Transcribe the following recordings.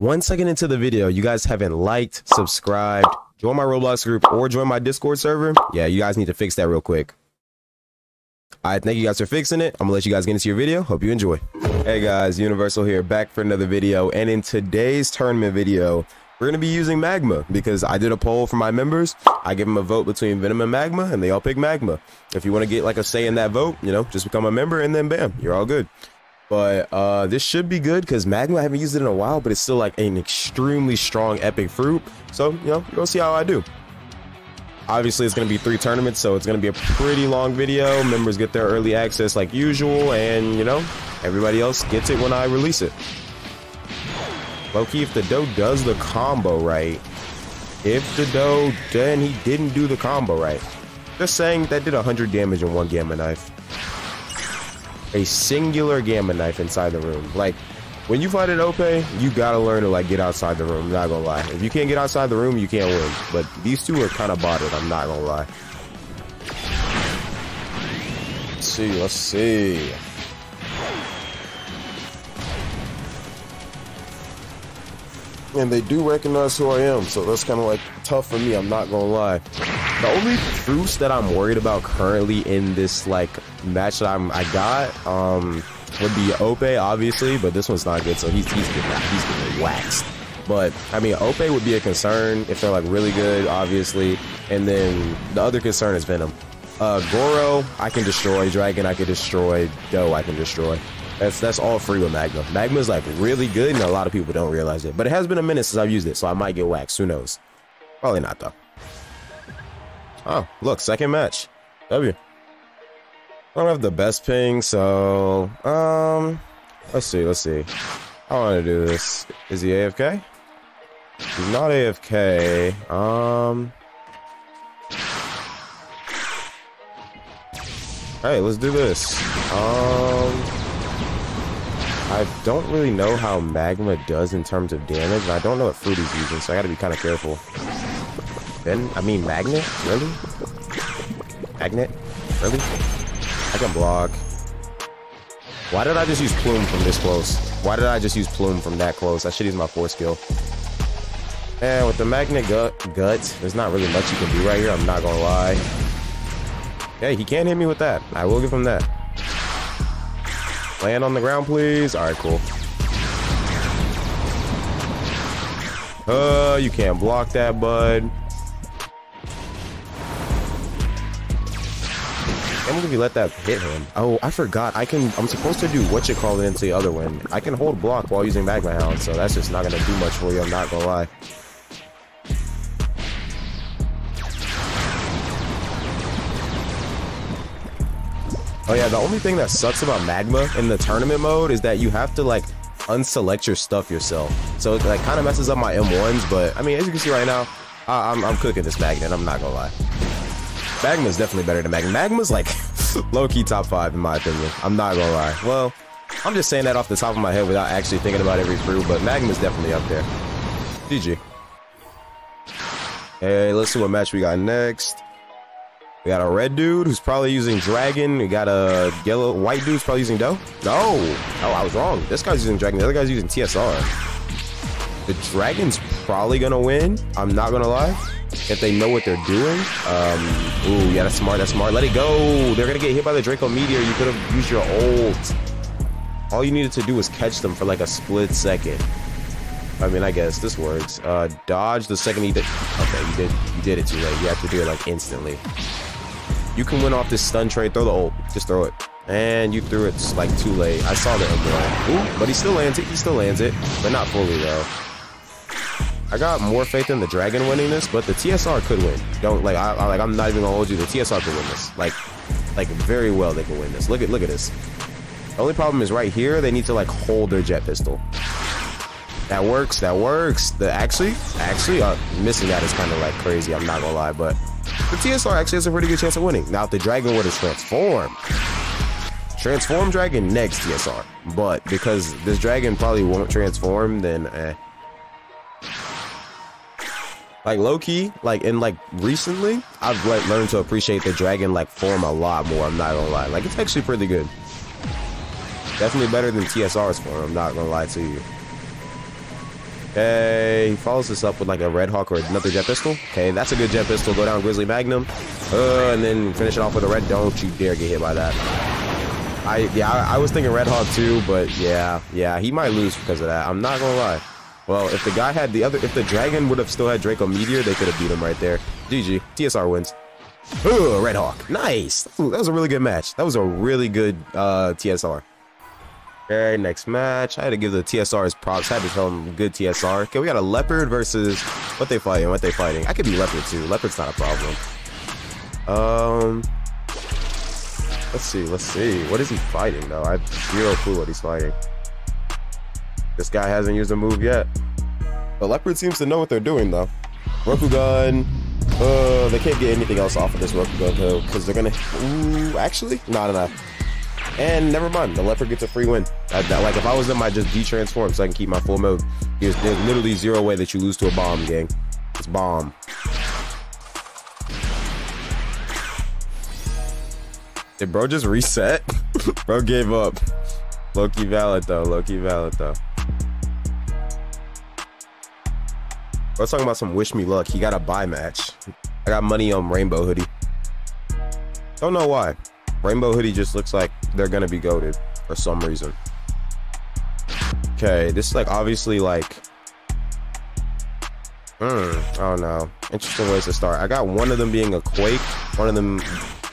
One second into the video, you guys haven't liked, subscribed, join my Roblox group, or join my Discord server. Yeah, you guys need to fix that real quick. Alright, thank you guys for fixing it. I'm gonna let you guys get into your video. Hope you enjoy. Hey guys, Universal here, back for another video. And in today's tournament video, we're gonna be using Magma because I did a poll for my members. I give them a vote between Venom and Magma, and they all pick Magma. If you want to get like a say in that vote, you know, just become a member, and then bam, you're all good. But uh, this should be good because Magma, I haven't used it in a while, but it's still like an extremely strong epic fruit. So, you know, we'll see how I do. Obviously, it's going to be three tournaments, so it's going to be a pretty long video. Members get their early access like usual, and, you know, everybody else gets it when I release it. Loki, if the dough does the combo right, if the dough then he didn't do the combo right, just saying that did 100 damage in one gamma knife a singular gamma knife inside the room. Like, when you fight an OP, you gotta learn to like get outside the room. Not gonna lie. If you can't get outside the room, you can't win. But these two are kind of botted. I'm not gonna lie. Let's see. Let's see. And they do recognize who I am, so that's kind of like tough for me. I'm not gonna lie. The only fruits that I'm worried about currently in this like match that I'm I got um would be Ope obviously, but this one's not good, so he's he's getting he's getting waxed. But I mean, Ope would be a concern if they're like really good, obviously, and then the other concern is Venom. Uh, Goro, I can destroy. Dragon, I can destroy. Dough, I can destroy. That's that's all free with Magma. Magma is like really good, and a lot of people don't realize it. But it has been a minute since I've used it, so I might get waxed. Who knows? Probably not though. Oh, look, second match. W. I don't have the best ping, so um, let's see, let's see. I want to do this. Is he AFK? He's not AFK. Um. Hey, let's do this. Um. I don't really know how Magma does in terms of damage, and I don't know what fruit he's using, so I gotta be kind of careful. Then, I mean, Magnet? Really? Magnet? Really? I can block. Why did I just use Plume from this close? Why did I just use Plume from that close? I should use my force skill. And with the Magnet gut, gut, there's not really much you can do right here, I'm not gonna lie. Hey, he can't hit me with that. I will give him that. Land on the ground, please. All right, cool. Uh, you can't block that, bud. I'm gonna let that hit him. Oh, I forgot. I can. I'm supposed to do what you call it into the other one. I can hold block while using magma hound, so that's just not gonna do much for you. I'm not gonna lie. Oh yeah, the only thing that sucks about Magma in the tournament mode is that you have to like unselect your stuff yourself. So it like kind of messes up my M1s, but I mean, as you can see right now, I am I'm, I'm cooking this Magnet, I'm not gonna lie. Magma's definitely better than Magma. Magma's like low-key top five in my opinion. I'm not gonna lie. Well, I'm just saying that off the top of my head without actually thinking about every fruit, but Magma's definitely up there. GG. Hey, let's see what match we got next. We got a red dude who's probably using dragon. We got a yellow, white dude who's probably using dough. No. Oh, I was wrong. This guy's using dragon. The other guy's using TSR. The dragon's probably gonna win. I'm not gonna lie. If they know what they're doing. Um, ooh, yeah, that's smart. That's smart. Let it go. They're gonna get hit by the Draco Meteor. You could have used your ult. All you needed to do was catch them for like a split second. I mean, I guess this works. Uh, dodge the second he did. Okay, you did. You did it too late. You have to do it like instantly. You can win off this stun trade. Throw the ult. Just throw it. And you threw it like too late. I saw the M1. Ooh, but he still lands it. He still lands it. But not fully though. I got more faith in the dragon winning this, but the TSR could win. Don't like I, I like I'm not even gonna hold you. The TSR could win this. Like like very well they can win this. Look at look at this. The only problem is right here, they need to like hold their jet pistol. That works, that works. The actually, actually, uh, missing that is kind of like crazy. I'm not gonna lie, but the TSR actually has a pretty good chance of winning. Now, if the Dragon were to transform, transform Dragon next TSR. But because this Dragon probably won't transform, then eh. Like low key, like in like recently, I've like learned to appreciate the Dragon like form a lot more. I'm not gonna lie. Like it's actually pretty good. Definitely better than TSR's form. I'm not gonna lie to you. Okay, he follows this up with like a Red Hawk or another Jet Pistol. Okay, that's a good Jet Pistol. Go down Grizzly Magnum. Uh, and then finish it off with a Red. Don't you dare get hit by that. I Yeah, I, I was thinking Red Hawk too, but yeah, yeah, he might lose because of that. I'm not gonna lie. Well, if the guy had the other, if the Dragon would have still had Draco Meteor, they could have beat him right there. GG. TSR wins. Ooh, Red Hawk. Nice. Ooh, that was a really good match. That was a really good uh, TSR. Okay, next match. I had to give the TSRs props. I had to tell them good TSR. Okay, we got a Leopard versus what they fighting. What they fighting. I could be Leopard too. Leopard's not a problem. Um, let's see. Let's see. What is he fighting though? I have zero clue what he's fighting. This guy hasn't used a move yet. The Leopard seems to know what they're doing though. Rokugan. Uh, they can't get anything else off of this Rokugan though, because they're gonna. Ooh, actually, not enough. And never mind, the leopard gets a free win. I, I, like if I was them, I'd just de-transform so I can keep my full mode. There's, there's literally zero way that you lose to a bomb, gang. It's bomb. Did bro just reset? bro gave up. Loki valid though. Loki valid though. Bro's talking about some wish me luck. He got a buy match. I got money on Rainbow Hoodie. Don't know why. Rainbow Hoodie just looks like they're gonna be goaded for some reason. Okay, this is like obviously like Hmm, oh no. Interesting ways to start. I got one of them being a Quake, one of them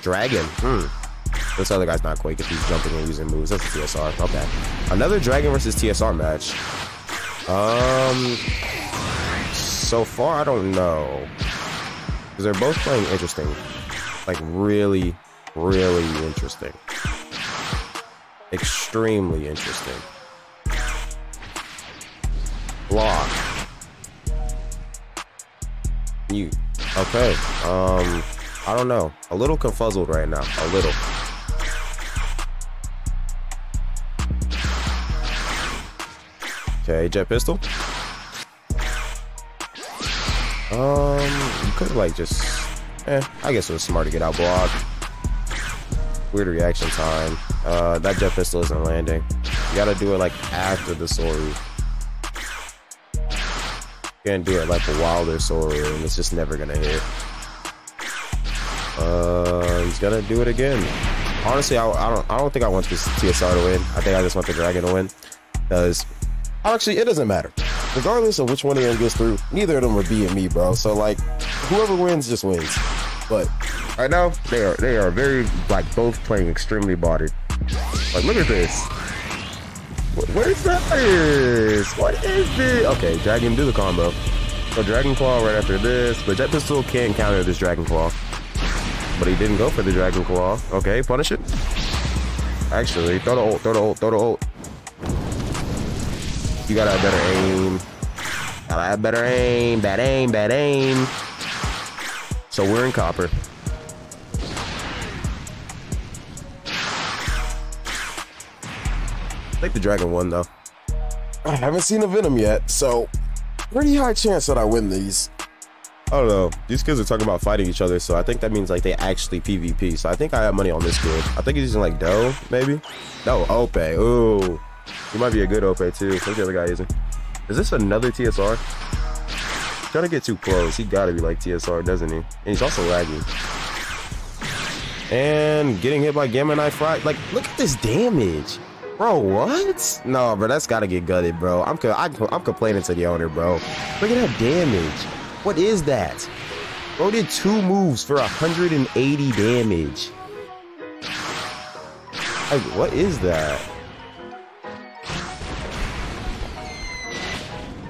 Dragon. Hmm. This other guy's not Quake if he's jumping and using moves. That's a TSR. Okay. Another Dragon versus TSR match. Um so far I don't know. Because they're both playing interesting. Like really really interesting. Extremely interesting. Block. You okay? Um, I don't know. A little confuzzled right now. A little. Okay, jet pistol. Um, you could like just, eh. I guess it was smart to get out block. Weird reaction time. Uh, that jet pistol isn't landing. You gotta do it like after the Soru. You can't do it like a wilder Soru, and it's just never gonna hit. Uh, he's gonna do it again. Honestly, I, I don't. I don't think I want this TSR to win. I think I just want the Dragon to win. Because actually, it doesn't matter. Regardless of which one of them gets through, neither of them are beating me, bro. So like, whoever wins just wins. But right now, they are they are very like both playing extremely bodied. Like, look at this. What is that? What is this? Okay, Dragon do the combo. So Dragon Claw right after this, but Jet Pistol can't counter this Dragon Claw. But he didn't go for the Dragon Claw. Okay, punish it. Actually, throw the ult, throw the ult, throw the ult. You gotta have better aim. Gotta have better aim, bad aim, bad aim. So we're in copper. Think the dragon won though. I haven't seen a Venom yet, so pretty high chance that I win these. I don't know. These kids are talking about fighting each other, so I think that means like they actually PvP. So I think I have money on this kid. I think he's using like Dough, maybe? No, Ope. Ooh. He might be a good Ope too. What's the other guy using? Is this another TSR? trying to get too close. He gotta be like TSR, doesn't he? And he's also lagging. And getting hit by Gamma Knife Fry. Like, look at this damage. Bro, what? No, bro, that's gotta get gutted, bro. I'm I, I'm complaining to the owner, bro. Look at that damage. What is that? Bro did two moves for 180 damage. Like, what is that?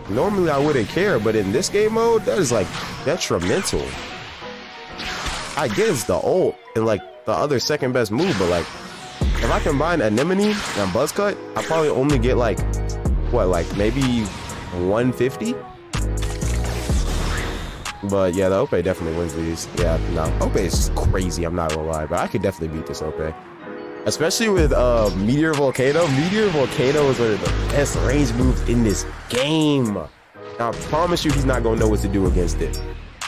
Normally I wouldn't care, but in this game mode, that is like detrimental. I guess the ult and like the other second best move, but like if I combine Anemone and Buzzcut, I probably only get like what, like maybe 150? But yeah, the Ope definitely wins these. Yeah, no, Ope is crazy, I'm not gonna lie, but I could definitely beat this Ope. Especially with uh, Meteor Volcano. Meteor Volcano is one of the best range moves in this game. I promise you he's not to know what to do against it.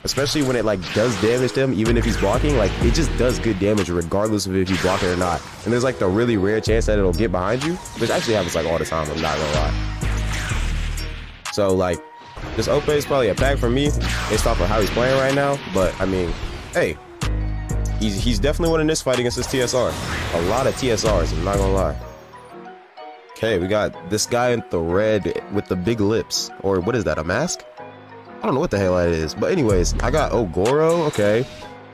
Especially when it like does damage to him, even if he's blocking, like it just does good damage regardless of if you block it or not. And there's like the really rare chance that it'll get behind you, which actually happens like all the time, I'm not gonna lie. So like This Ope is probably a pack for me based off of how he's playing right now. But I mean, hey, he's he's definitely winning this fight against this TSR. A lot of TSRs. I'm not gonna lie. Okay, we got this guy in the red with the big lips, or what is that? A mask? Don't know what the hell that is. But anyways, I got Ogoro. Okay,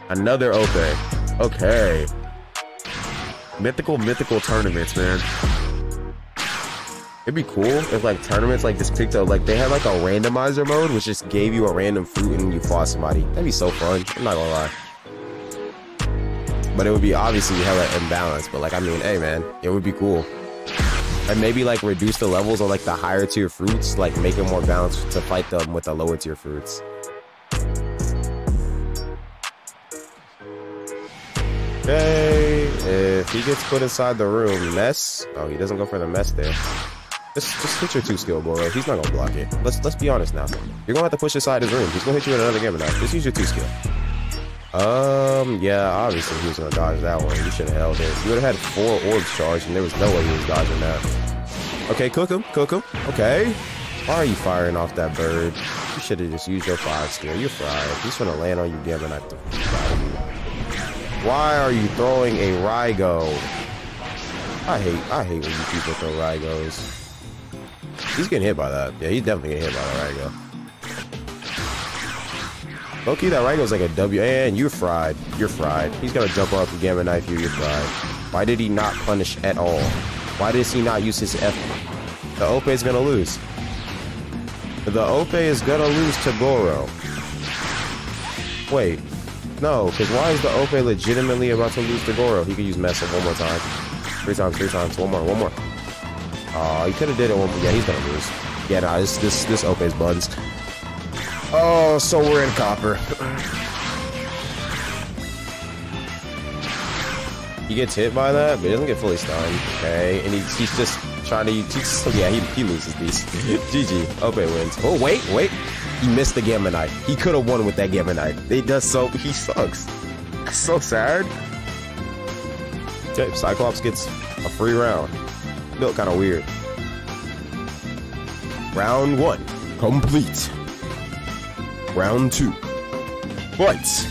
another Ope. Okay. Mythical, mythical tournaments, man. It'd be cool if like tournaments like just picked up like they had like a randomizer mode which just gave you a random fruit and you fought somebody. That'd be so fun. I'm not gonna lie. But it would be obviously hella imbalanced. But like I mean, hey man, it would be cool. And maybe like reduce the levels of like the higher tier fruits, like make it more balanced to fight them with the lower tier fruits. Okay, if he gets put inside the room, mess. Oh, he doesn't go for the mess there. Just, just hit your two skill, Goro. He's not gonna block it. Let's let's be honest now. You're gonna have to push aside his room. He's gonna hit you in another game now. Just use your two skill. Um, yeah, obviously he was gonna dodge that one. You should have held it. You would have had four orbs charged, and there was no way he was dodging that. Okay, cook him, cook him. Okay. Why are you firing off that bird? You should have just used your five skill. You're fried. He's gonna land on you, damn it. Why are you throwing a Raigo? I hate, I hate when you people throw Raigos. He's getting hit by that. Yeah, he's definitely getting hit by that Raigo. Loki, that Raigo's like a W. And you're fried. You're fried. He's gonna jump up and gamma knife you. You're fried. Why did he not punish at all? Why does he not use his F? The Ope is gonna lose. The Ope is gonna lose to Goro. Wait. No, because why is the Ope legitimately about to lose to Goro? He could use Mesa one more time. Three times, three times. One more, one more. Oh, he could have did it one more. Yeah, he's gonna lose. Yeah, nah, this this this Ope's buns. Oh, so we're in copper. he gets hit by that, but he doesn't get fully stunned. Okay, and he's, he's just trying to. He's, yeah, he, he loses these. GG. Ope wins. Oh wait, wait. He missed the Gamma Knife. He could have won with that Gamma Knife. He does so. He sucks. so sad. Okay, Cyclops gets a free round. Felt kind of weird. Round one complete. Round two. Fight!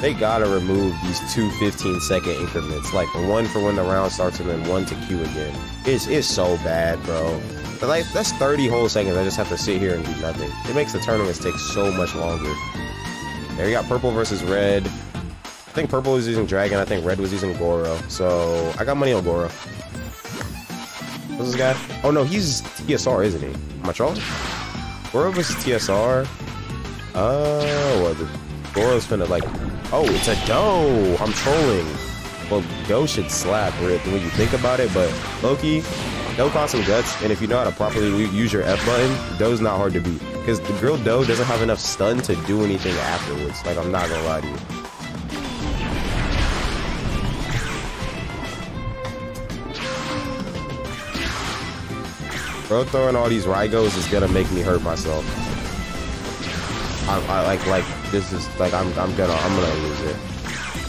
They gotta remove these two 15 second increments. Like one for when the round starts and then one to queue again. It's, it's so bad, bro. But like, that's 30 whole seconds. I just have to sit here and do nothing. It makes the tournaments take so much longer. There you got purple versus red. I think purple was using dragon. I think red was using Goro. So I got money on Goro. What's this guy? Oh no, he's TSR, isn't he? Am I trolling? Uh, Goro versus TSR. Oh, well, the Goro's finna like. Oh, it's a dough. I'm trolling. Well, dough should slap when you think about it, but Loki, dough costs some guts, and if you know how to properly use your F button, dough's not hard to beat. Because the grilled dough doesn't have enough stun to do anything afterwards. Like, I'm not gonna lie to you. Bro, throwing all these Raigos is gonna make me hurt myself. I, I like like this is like I'm I'm gonna I'm gonna lose it.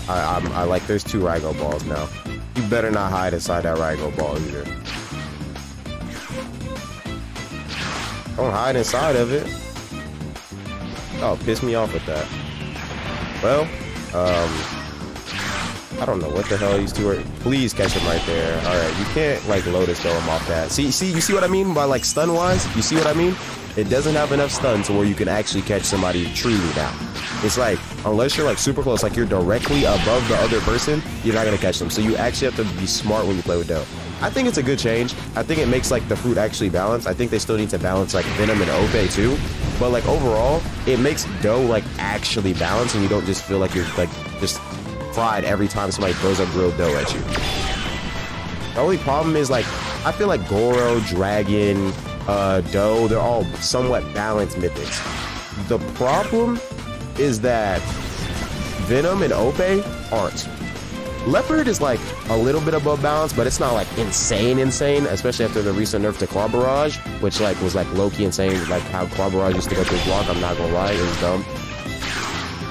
I I'm, I like there's two Raigo balls now. You better not hide inside that Raigo ball either. Don't hide inside of it. Oh, piss me off with that. Well, um, I don't know what the hell these two are. Please catch him right there. All right, you can't like Lotus throw him off that. See, see, you see what I mean by like stun wise? You see what I mean? It doesn't have enough stun to where you can actually catch somebody truly down. It's like unless you're like super close, like you're directly above the other person, you're not gonna catch them. So you actually have to be smart when you play with Dough. I think it's a good change. I think it makes like the fruit actually balance. I think they still need to balance like Venom and Ope too. But like overall, it makes Dough like actually balance, and you don't just feel like you're like just fried every time somebody throws a grilled dough at you. The only problem is like I feel like Goro, Dragon, uh, Dough, they're all somewhat balanced mythics. The problem is that Venom and Ope aren't. Leopard is like a little bit above balance, but it's not like insane, insane, especially after the recent nerf to Claw Barrage, which like was like low-key insane, like how Claw Barrage used to go through block, I'm not gonna lie, it was dumb.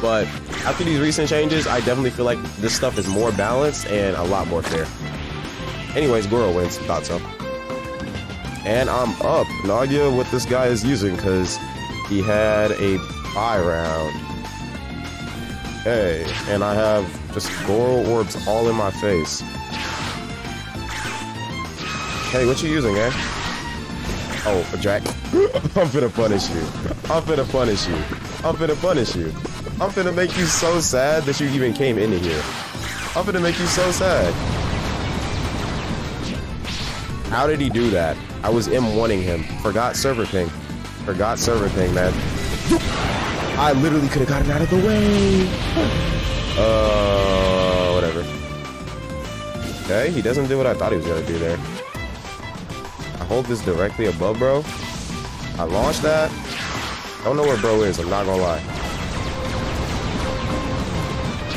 But after these recent changes, I definitely feel like this stuff is more balanced and a lot more fair. Anyways, Goro wins. Thought so. And I'm up. Idea what this guy is using because he had a buy round. Hey, and I have just Goro orbs all in my face. Hey, what you using, eh? Oh, a Jack. I'm finna punish you. I'm finna punish you. I'm finna punish you. I'm finna make you so sad that you even came into here. I'm finna make you so sad. How did he do that? I was M1ing him. Forgot server ping. Forgot server ping, man. I literally could have gotten out of the way. Uh, whatever. Okay, he doesn't do what I thought he was gonna do there. I hold this directly above bro. I launched that. I Don't know where bro is, I'm not gonna lie.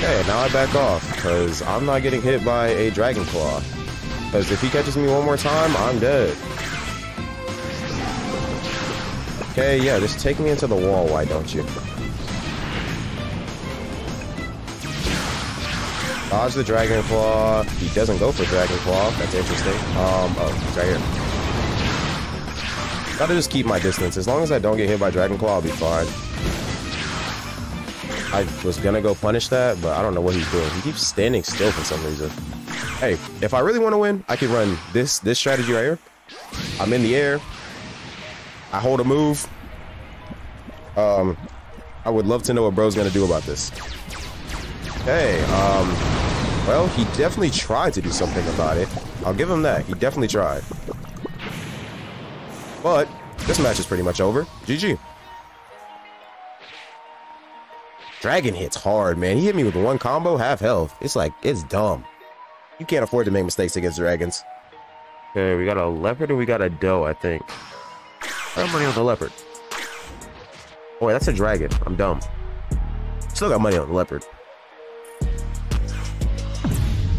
Okay, now I back off, because I'm not getting hit by a Dragon Claw. Because if he catches me one more time, I'm dead. Okay, yeah, just take me into the wall, why don't you? Dodge the Dragon Claw. He doesn't go for Dragon Claw. That's interesting. Um, oh, he's right here. Gotta just keep my distance. As long as I don't get hit by Dragon Claw, I'll be fine. I was gonna go punish that, but I don't know what he's doing. He keeps standing still for some reason. Hey, if I really want to win, I can run this this strategy right here. I'm in the air. I hold a move. Um, I would love to know what bro's gonna do about this. Hey, um, well, he definitely tried to do something about it. I'll give him that. He definitely tried. But, this match is pretty much over. GG. Dragon hits hard, man. He hit me with one combo, half health. It's like, it's dumb. You can't afford to make mistakes against dragons. Okay, we got a leopard and we got a dough, I think. I have money on the leopard. Oh, wait, that's a dragon. I'm dumb. Still got money on the leopard.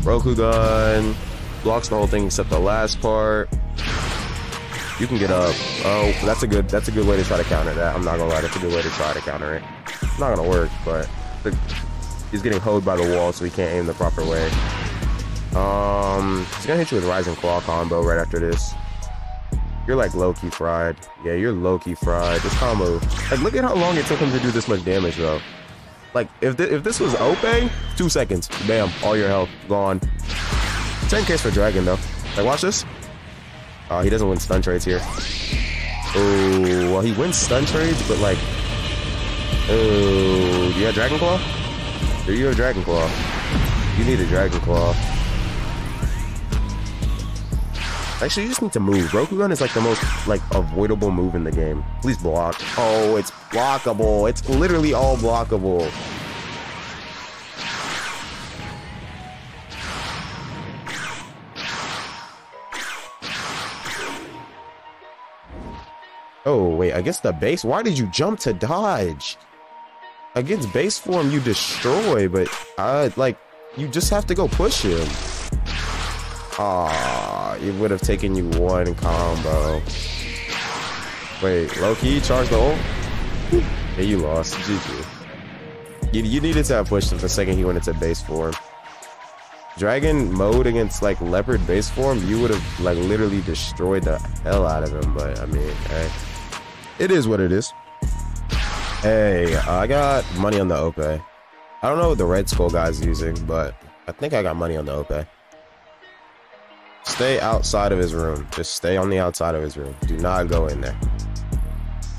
Rokugan blocks the whole thing except the last part. You can get up. Oh, that's a good that's a good way to try to counter that. I'm not gonna lie, that's a good way to try to counter it. Not gonna work, but the, he's getting hoed by the wall, so he can't aim the proper way. Um, he's gonna hit you with Rising Claw combo right after this. You're like low-key fried. Yeah, you're low-key fried. This combo, like, look at how long it took him to do this much damage, though. Like, if, th if this was Ope, two seconds. Bam, all your health gone. 10k for Dragon, though. Like, watch this. Oh, he doesn't win stun trades here. Oh, well, he wins stun trades, but, like... Oh, do you have Dragon Claw? Do you have Dragon Claw? You need a Dragon Claw. Actually, you just need to move. Rokugan is like the most like avoidable move in the game. Please block. Oh, it's blockable. It's literally all blockable. Oh, wait, I guess the base. Why did you jump to dodge? Against base form, you destroy, but uh, like, you just have to go push him. Ah, it would have taken you one combo. Wait, low-key, charge the ult? Yeah, you lost. GG. You, you needed to have pushed him the second he went into base form. Dragon mode against like leopard base form, you would have like literally destroyed the hell out of him. But I mean, hey, it is what it is. Hey, uh, I got money on the Ope. I don't know what the Red Skull guy's using, but I think I got money on the Ope. Stay outside of his room. Just stay on the outside of his room. Do not go in there.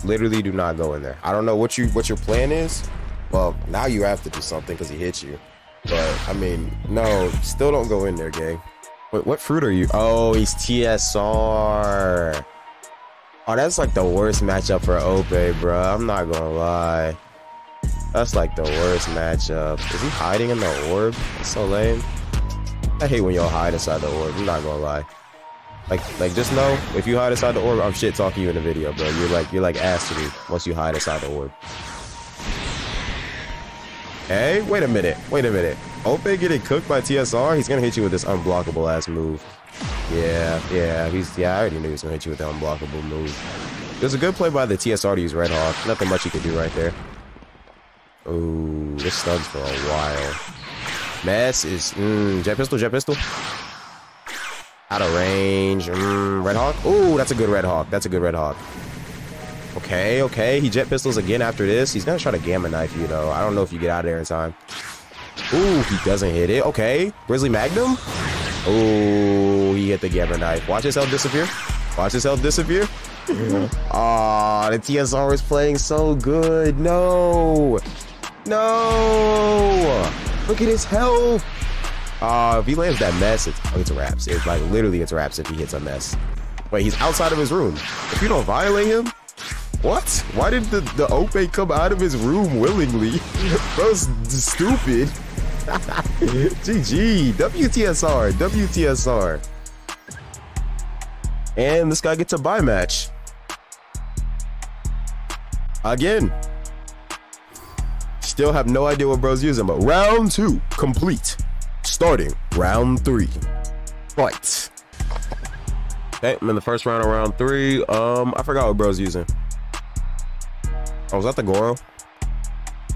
Literally do not go in there. I don't know what you what your plan is. Well, now you have to do something because he hit you. But I mean, no, still don't go in there, gang. What what fruit are you? Oh, he's TSR. Oh, that's like the worst matchup for Ope, bro. I'm not gonna lie. That's like the worst matchup. Is he hiding in the orb? That's so lame. I hate when y'all hide inside the orb. I'm not gonna lie. Like, like just know if you hide inside the orb, I'm shit talking you in the video, bro. You're like, you're like ass to me once you hide inside the orb. Hey, wait a minute, wait a minute. Ope getting cooked by TSR. He's gonna hit you with this unblockable ass move. Yeah, yeah, he's yeah. I already knew he was gonna hit you with that unblockable move. It was a good play by the TSR to use Red Hawk. Nothing much he could do right there. Ooh, this stuns for a while. Mess is mm, jet pistol, jet pistol. Out of range. Mm, Red Hawk. Ooh, that's a good Red Hawk. That's a good Red Hawk. Okay, okay. He jet pistols again after this. He's gonna try to gamma knife you though. I don't know if you get out of there in time. Ooh, he doesn't hit it. Okay. Grizzly Magnum. Ooh, he hit the gamma knife. Watch his health disappear. Watch his health disappear. Aw, oh, the TSR is playing so good. No. No. Look at his health. Uh, if he lands that mess, it's, oh, it's wraps. It's like literally it's wraps if he hits a mess. Wait, he's outside of his room. If you don't violate him, what? Why did the, the Ope come out of his room willingly? Bro's stupid. GG. WTSR. WTSR. And this guy gets a buy match. Again. Still have no idea what bro's using, but round two complete. Starting round three. Fight. Okay, I'm in the first round of round three. Um, I forgot what bro's using. Oh, was that the Goro?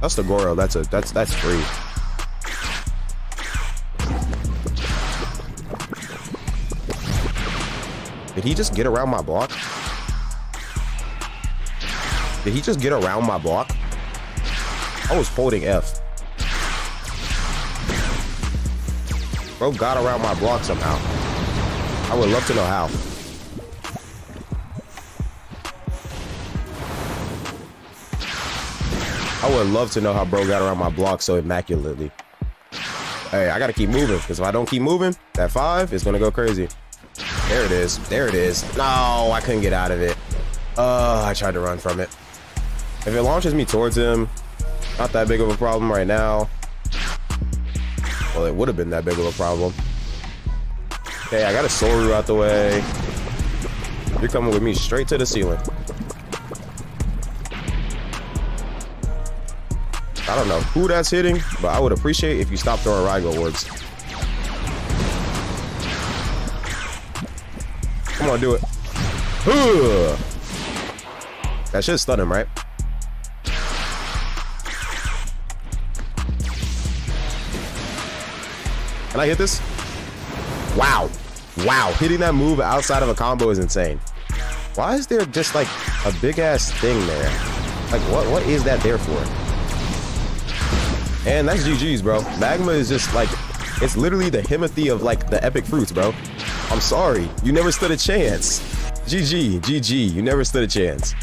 That's the Goro. That's a that's that's free. Did he just get around my block? Did he just get around my block? I was holding F. Bro got around my block somehow. I would love to know how. I would love to know how bro got around my block so immaculately. Hey, I gotta keep moving, because if I don't keep moving, that five is gonna go crazy. There it is. There it is. No, I couldn't get out of it. Uh, I tried to run from it. If it launches me towards him, not that big of a problem right now. Well, it would have been that big of a problem. Okay, I got a Soru out the way. You're coming with me straight to the ceiling. I don't know who that's hitting, but I would appreciate if you stop throwing Raigo orbs. On, do it. That should stun him, right? Can I hit this? Wow. Wow. Hitting that move outside of a combo is insane. Why is there just like a big ass thing there? Like what what is that there for? And that's GG's, bro. Magma is just like it's literally the Himothy of like the epic fruits, bro. I'm sorry. You never stood a chance. GG, GG. You never stood a chance.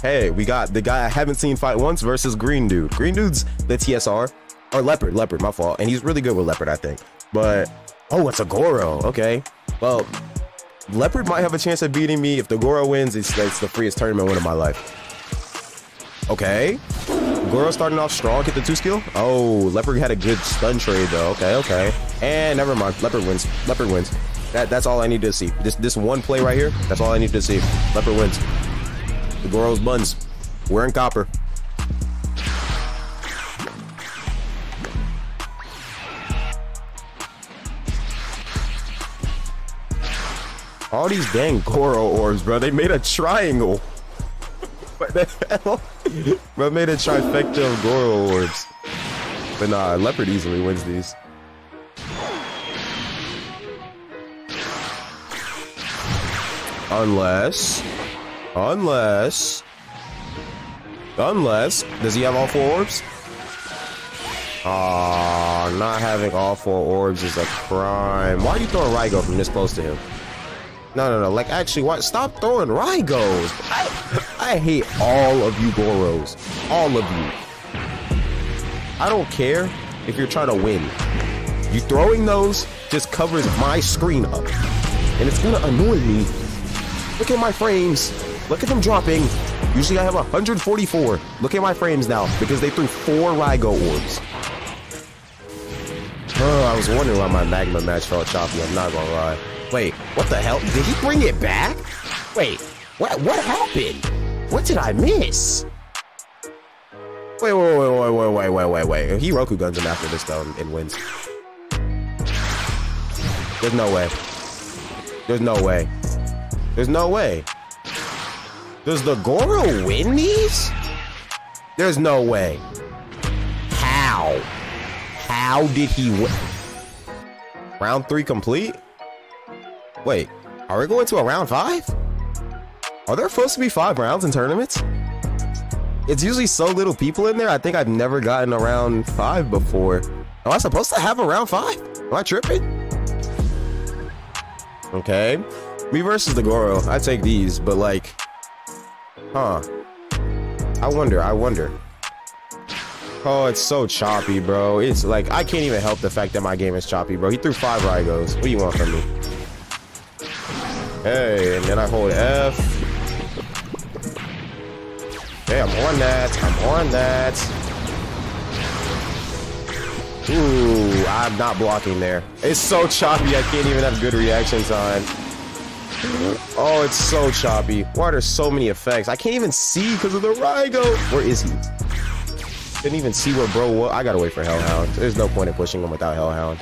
Hey, we got the guy I haven't seen fight once versus Green Dude. Green Dude's the TSR. Or Leopard, Leopard, my fault. And he's really good with Leopard, I think. But, oh, it's a Goro. Okay. Well, Leopard might have a chance of beating me. If the Goro wins, it's, it's the freest tournament win of my life. Okay. Goro starting off strong, hit the two skill. Oh, Leopard had a good stun trade though. Okay, okay. And never mind. Leopard wins. Leopard wins. That, that's all I need to see. This this one play right here, that's all I need to see. Leopard wins. The Goro's buns. Wearing copper. All these dang Goro orbs, bro. They made a triangle. what the hell? bro made a trifecta of Goro orbs. But nah, Leopard easily wins these. Unless, unless, unless, does he have all four orbs? Ah, not having all four orbs is a crime. Why are you throwing Raigo from this close to him? No, no, no. Like, actually, what? Stop throwing Raigos. I, I hate all of you Goros. All of you. I don't care if you're trying to win. You throwing those just covers my screen up. And it's gonna annoy me Look at my frames. Look at them dropping. Usually I have 144. Look at my frames now because they threw four Raigo orbs. Oh, I was wondering why my Magma match felt choppy. I'm not gonna lie. Wait, what the hell? Did he bring it back? Wait, what? What happened? What did I miss? Wait, wait, wait, wait, wait, wait, wait, wait, wait. He Rokugans him after this though and wins. There's no way. There's no way. There's no way. Does the Goro win these? There's no way. How? How did he win? Round three complete? Wait, are we going to a round five? Are there supposed to be five rounds in tournaments? It's usually so little people in there. I think I've never gotten a round five before. Am I supposed to have a round five? Am I tripping? Okay. Me versus the Goro. I take these, but like, huh. I wonder, I wonder. Oh, it's so choppy, bro. It's like, I can't even help the fact that my game is choppy, bro. He threw five Raigos. What do you want from me? Hey, and then I hold F. Hey, I'm on that. I'm on that. Ooh, I'm not blocking there. It's so choppy, I can't even have good reaction time. Oh, it's so choppy. Why are there so many effects? I can't even see because of the Raigo. Where is he? Didn't even see where bro was. I gotta wait for Hellhound. There's no point in pushing him without Hellhound.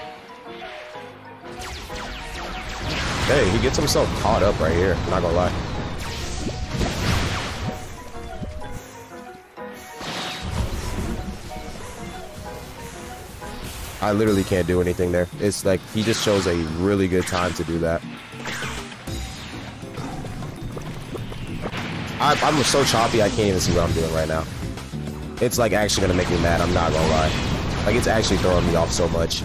Hey, he gets himself caught up right here. I'm not gonna lie. I literally can't do anything there. It's like he just chose a really good time to do that. I, I'm so choppy, I can't even see what I'm doing right now. It's like actually gonna make me mad, I'm not gonna lie. Like it's actually throwing me off so much.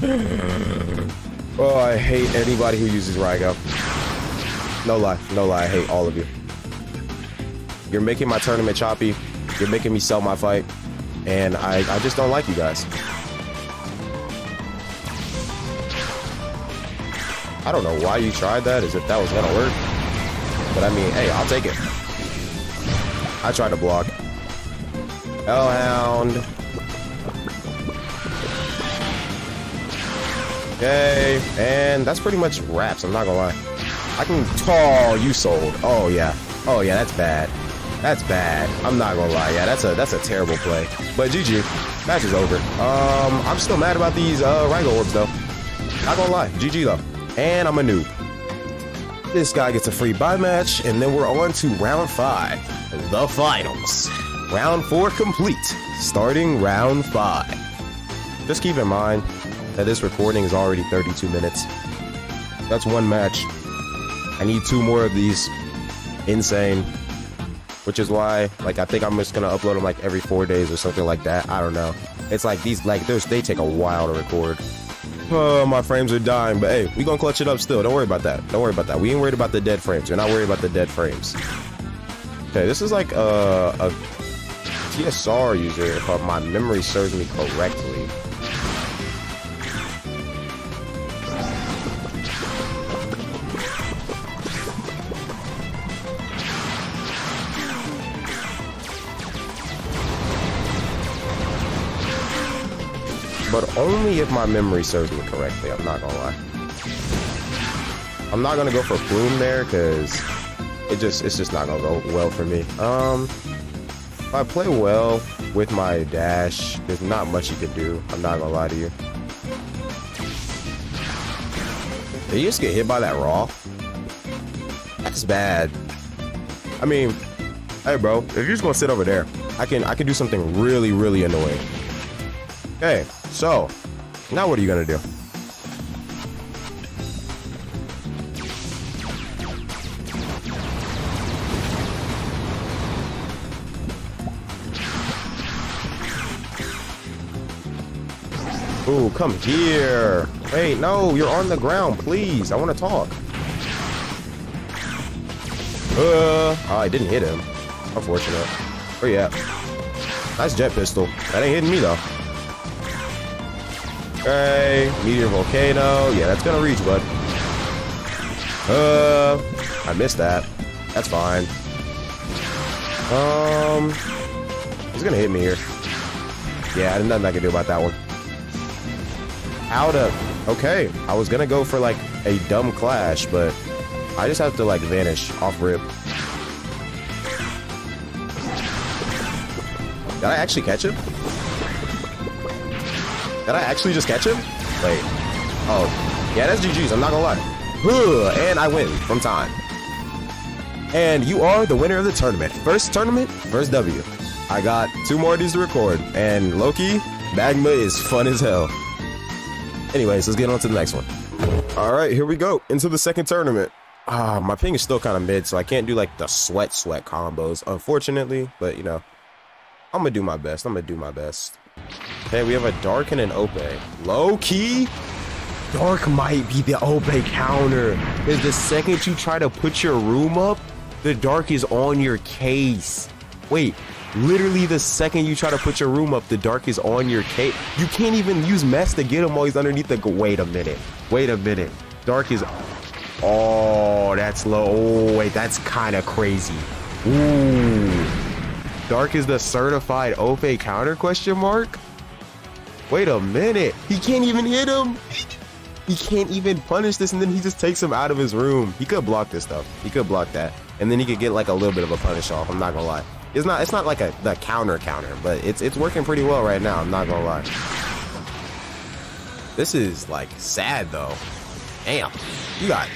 oh, I hate anybody who uses Raigo. No lie, no lie, I hate all of you. You're making my tournament choppy. You're making me sell my fight. And I, I just don't like you guys. I don't know why you tried that, as if that was gonna work. But I mean, hey, I'll take it. I tried to block. Hellhound. Okay, and that's pretty much wraps, I'm not gonna lie. I can... Oh, you sold. Oh, yeah. Oh, yeah, that's bad. That's bad. I'm not gonna lie. Yeah, that's a that's a terrible play. But GG. Match is over. Um, I'm still mad about these uh Raigo orbs though. Not gonna lie. GG though. And I'm a noob. This guy gets a free buy match, and then we're on to round five. The finals. Round four complete. Starting round five. Just keep in mind that this recording is already 32 minutes. That's one match. I need two more of these. Insane which is why like I think I'm just gonna upload them like every four days or something like that. I don't know. It's like these like they take a while to record. Oh, my frames are dying, but hey, we gonna clutch it up still. Don't worry about that. Don't worry about that. We ain't worried about the dead frames. We're not worried about the dead frames. Okay, this is like a, a TSR user, if my memory serves me correctly. Only if my memory serves me correctly. I'm not gonna lie. I'm not gonna go for Plume there because it just it's just not gonna go well for me. Um, if I play well with my dash, there's not much you can do. I'm not gonna lie to you. Did you just get hit by that raw? That's bad. I mean, hey bro, if you're just gonna sit over there, I can I can do something really really annoying. Okay, so, now what are you gonna do? Ooh, come here. Wait, no, you're on the ground, please. I want to talk. Uh, oh, I didn't hit him. Unfortunate. Oh, yeah. Nice jet pistol. That ain't hitting me, though. Okay, Meteor Volcano. Yeah, that's gonna reach, bud. Uh, I missed that. That's fine. Um, he's gonna hit me here. Yeah, nothing I can do about that one. Out of. Okay, I was gonna go for like a dumb clash, but I just have to like vanish off rip. Did I actually catch him? Did I actually just catch him? Wait. Oh. Yeah, that's GG's. I'm not gonna lie. And I win from time. And you are the winner of the tournament. First tournament, first W. I got two more of these to record. And Loki, Magma is fun as hell. Anyways, let's get on to the next one. All right, here we go into the second tournament. Ah, my ping is still kind of mid, so I can't do like the sweat sweat combos, unfortunately. But you know, I'm gonna do my best. I'm gonna do my best. Okay, we have a dark and an ope. Low key, dark might be the ope counter. Because the second you try to put your room up, the dark is on your case. Wait, literally the second you try to put your room up, the dark is on your case. You can't even use mess to get him while he's underneath the. Wait a minute. Wait a minute. Dark is. Oh, that's low. Oh, wait, that's kind of crazy. Ooh. Dark is the certified Ope counter question mark? Wait a minute. He can't even hit him. He can't even punish this, and then he just takes him out of his room. He could block this stuff. He could block that. And then he could get like a little bit of a punish off. I'm not gonna lie. It's not it's not like a the counter counter, but it's it's working pretty well right now. I'm not gonna lie. This is like sad though. Damn. You got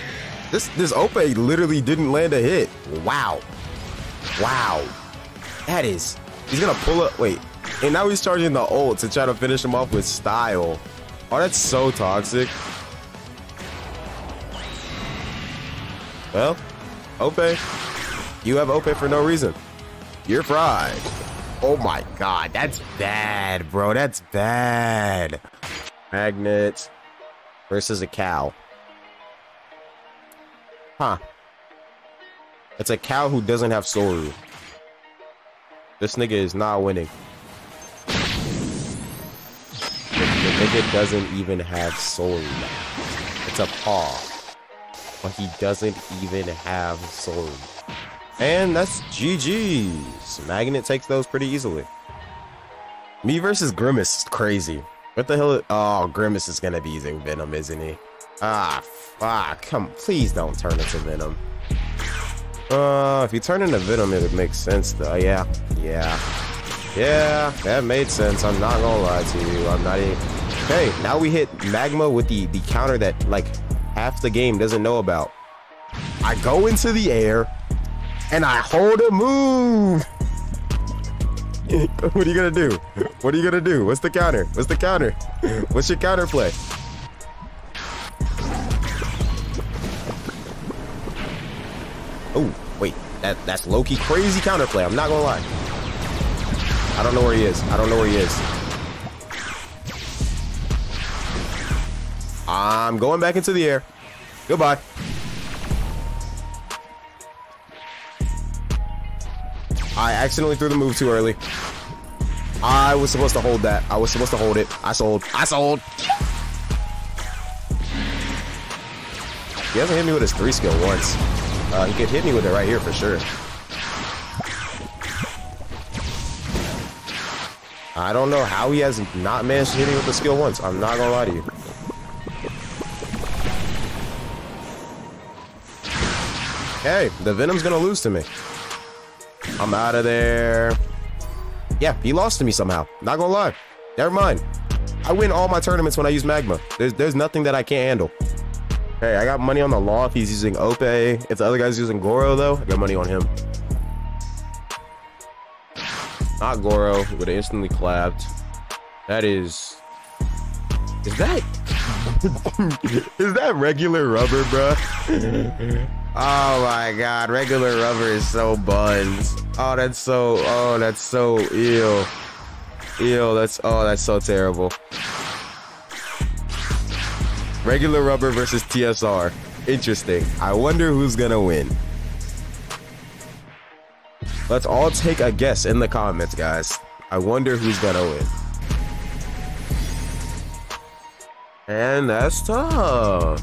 this this Ope literally didn't land a hit. Wow. Wow. That is he's gonna pull up wait. And now he's charging the ult to try to finish him off with style. Oh, that's so toxic. Well, Ope, you have Ope for no reason. You're fried. Oh my god, that's bad, bro. That's bad. Magnet versus a cow. Huh. It's a cow who doesn't have Soru. This nigga is not winning. The, nigga doesn't even have Soru. It's a paw. But he doesn't even have Soru. And that's GG's. Magnet takes those pretty easily. Me versus Grimace is crazy. What the hell? Oh, Grimace is gonna be using Venom, isn't he? Ah, fuck. Come, please don't turn into Venom. Uh, if you turn into Venom, it would make sense, though. Yeah, yeah. Yeah, that made sense. I'm not gonna lie to you. I'm not even... Hey, now we hit Magma with the, the counter that, like, half the game doesn't know about. I go into the air, and I hold a move. what are you gonna do? What are you gonna do? What's the counter? What's the counter? What's your counter play? Oh, wait. That that's low-key crazy counterplay. I'm not gonna lie. I don't know where he is. I don't know where he is. I'm going back into the air. Goodbye. I accidentally threw the move too early. I was supposed to hold that. I was supposed to hold it. I sold. I sold. He hasn't hit me with his three skill once. Uh, he could hit me with it right here for sure. I don't know how he has not managed to hit me with the skill once. I'm not gonna lie to you. Hey, the Venom's gonna lose to me. I'm out of there. Yeah, he lost to me somehow. Not gonna lie. Never mind. I win all my tournaments when I use Magma. There's there's nothing that I can't handle. Hey, I got money on the law if he's using Ope. If the other guy's using Goro, though, I got money on him. Not Goro. Would have instantly clapped. That is... Is that... is that regular rubber, bro? oh my god, regular rubber is so buns. Oh, that's so... Oh, that's so ill. Ew, that's... Oh, that's so terrible. Regular rubber versus TSR. Interesting. I wonder who's gonna win. Let's all take a guess in the comments, guys. I wonder who's gonna win. And that's tough.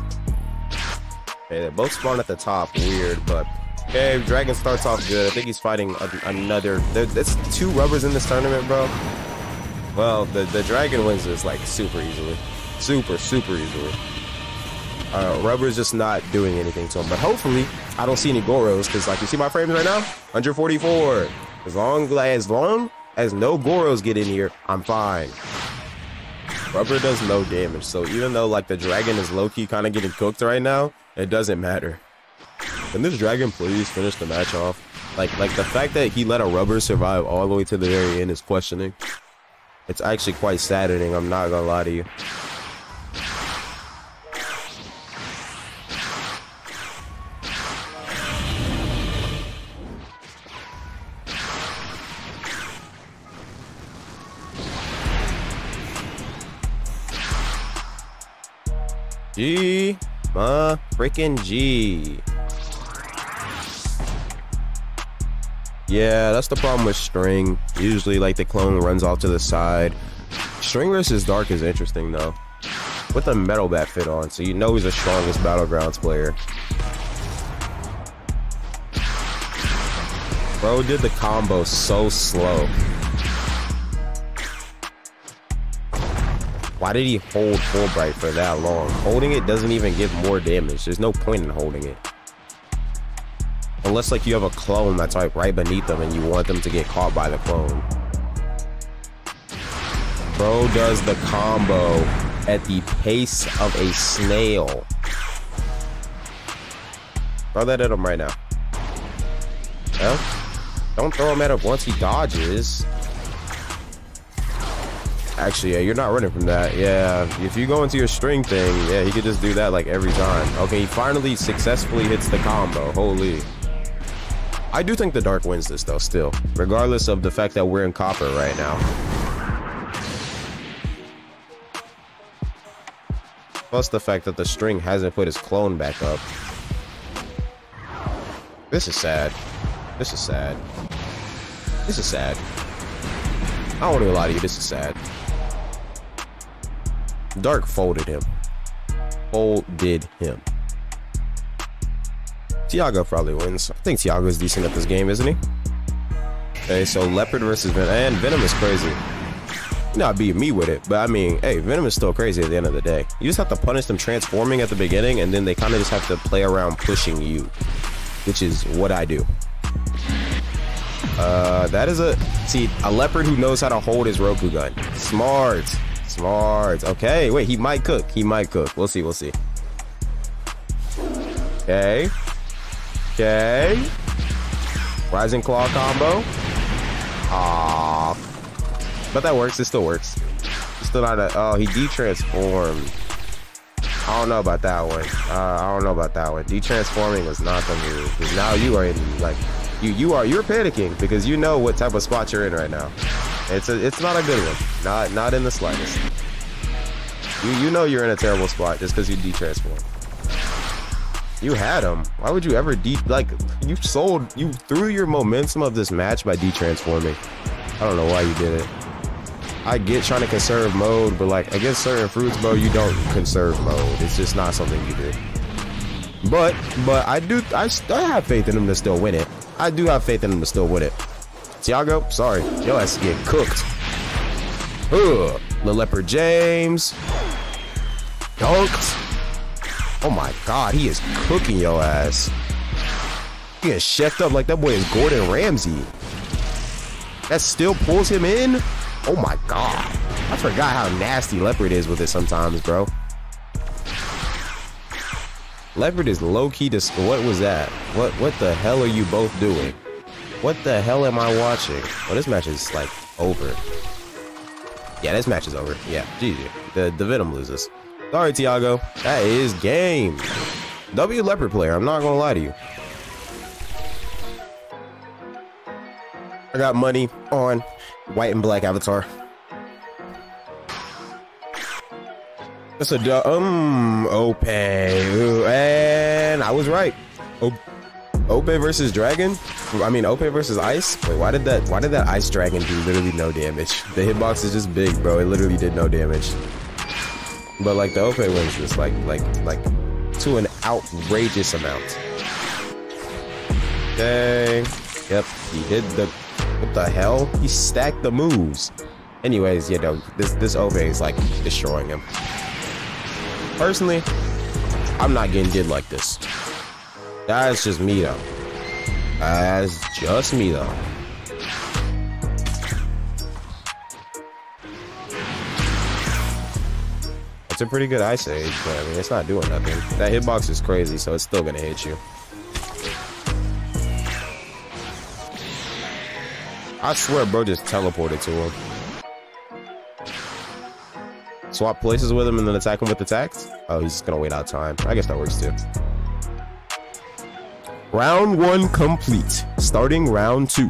Okay, they both spawn at the top. Weird, but okay. Dragon starts off good. I think he's fighting another. There's two rubbers in this tournament, bro. Well, the the dragon wins this like super easily. Super, super easily. Uh, is just not doing anything to him. But hopefully, I don't see any Goros because, like, you see my frames right now? 144. As long as long as no Goros get in here, I'm fine. Rubber does no damage, so even though like the dragon is low-key kind of getting cooked right now, it doesn't matter. Can this dragon please finish the match off? Like, like the fact that he let a rubber survive all the way to the very end is questioning. It's actually quite saddening. I'm not gonna lie to you. G. Ma freaking G. Yeah, that's the problem with string. Usually, like, the clone runs off to the side. String versus Dark is interesting, though. With the metal bat fit on, so you know he's the strongest Battlegrounds player. Bro did the combo so slow. Why did he hold Fullbright for that long? Holding it doesn't even give more damage. There's no point in holding it. Unless like you have a clone that's like right beneath them and you want them to get caught by the clone. Bro does the combo at the pace of a snail. Throw that at him right now. No? Don't throw him at him once he dodges. Actually, yeah, you're not running from that. Yeah, if you go into your string thing, yeah, he could just do that like every time. Okay, he finally successfully hits the combo. Holy. I do think the Dark wins this though, still, regardless of the fact that we're in copper right now. Plus the fact that the string hasn't put his clone back up. This is sad. This is sad. This is sad. I don't want to lie to you, this is sad. Dark folded him. Folded him. Tiago probably wins. I think Tiago is decent at this game, isn't he? Okay, so Leopard versus Venom. And Venom is crazy. You're not beating me with it, but I mean, hey, Venom is still crazy at the end of the day. You just have to punish them transforming at the beginning, and then they kind of just have to play around pushing you, which is what I do. Uh, that is a see a leopard who knows how to hold his Rokugan. Smart, smart. Okay, wait, he might cook. He might cook. We'll see. We'll see. Okay. Okay. Rising Claw combo. Ah. But that works. It still works. Still not a. Oh, he detransformed. I don't know about that one. Uh, I don't know about that one. Detransforming was not the move. Now you are in like you you are you're panicking because you know what type of spot you're in right now. It's a it's not a good one. Not not in the slightest. You you know you're in a terrible spot just because you detransform. You had him. Why would you ever de like you sold you threw your momentum of this match by detransforming. I don't know why you did it. I get trying to conserve mode, but like against certain fruits, bro, you don't conserve mode. It's just not something you do. But but I do I, I have faith in him to still win it. I do have faith in him to still win it. Tiago, sorry, your ass get cooked. Ugh. The Leopard James. Dunked. Oh my god, he is cooking your ass. He gets chefed up like that boy is Gordon Ramsay. That still pulls him in? Oh my god. I forgot how nasty Leopard is with it sometimes, bro. Leopard is low-key dis- What was that? What what the hell are you both doing? What the hell am I watching? Well, this match is, like, over. Yeah, this match is over. Yeah, GG. The, the Venom loses. Sorry, Tiago. That is game. W Leopard player. I'm not gonna lie to you. I got money on white and black avatar. That's a um Ope. And I was right. Ope versus Dragon? I mean Ope versus Ice? Wait, why did that why did that Ice Dragon do literally no damage? The hitbox is just big, bro. It literally did no damage. But like the Ope wins just like like like to an outrageous amount. Dang. Yep, he did the what the hell? He stacked the moves. Anyways, you know, this this Ope is like destroying him. Personally, I'm not getting did like this. That's just me though. That's just me though. It's a pretty good Ice Age, but I mean, it's not doing nothing. That hitbox is crazy, so it's still gonna hit you. I swear, bro just teleported to him. Swap places with him and then attack him with attacks? Oh, he's just gonna wait out time. I guess that works too. Round one complete. Starting round two.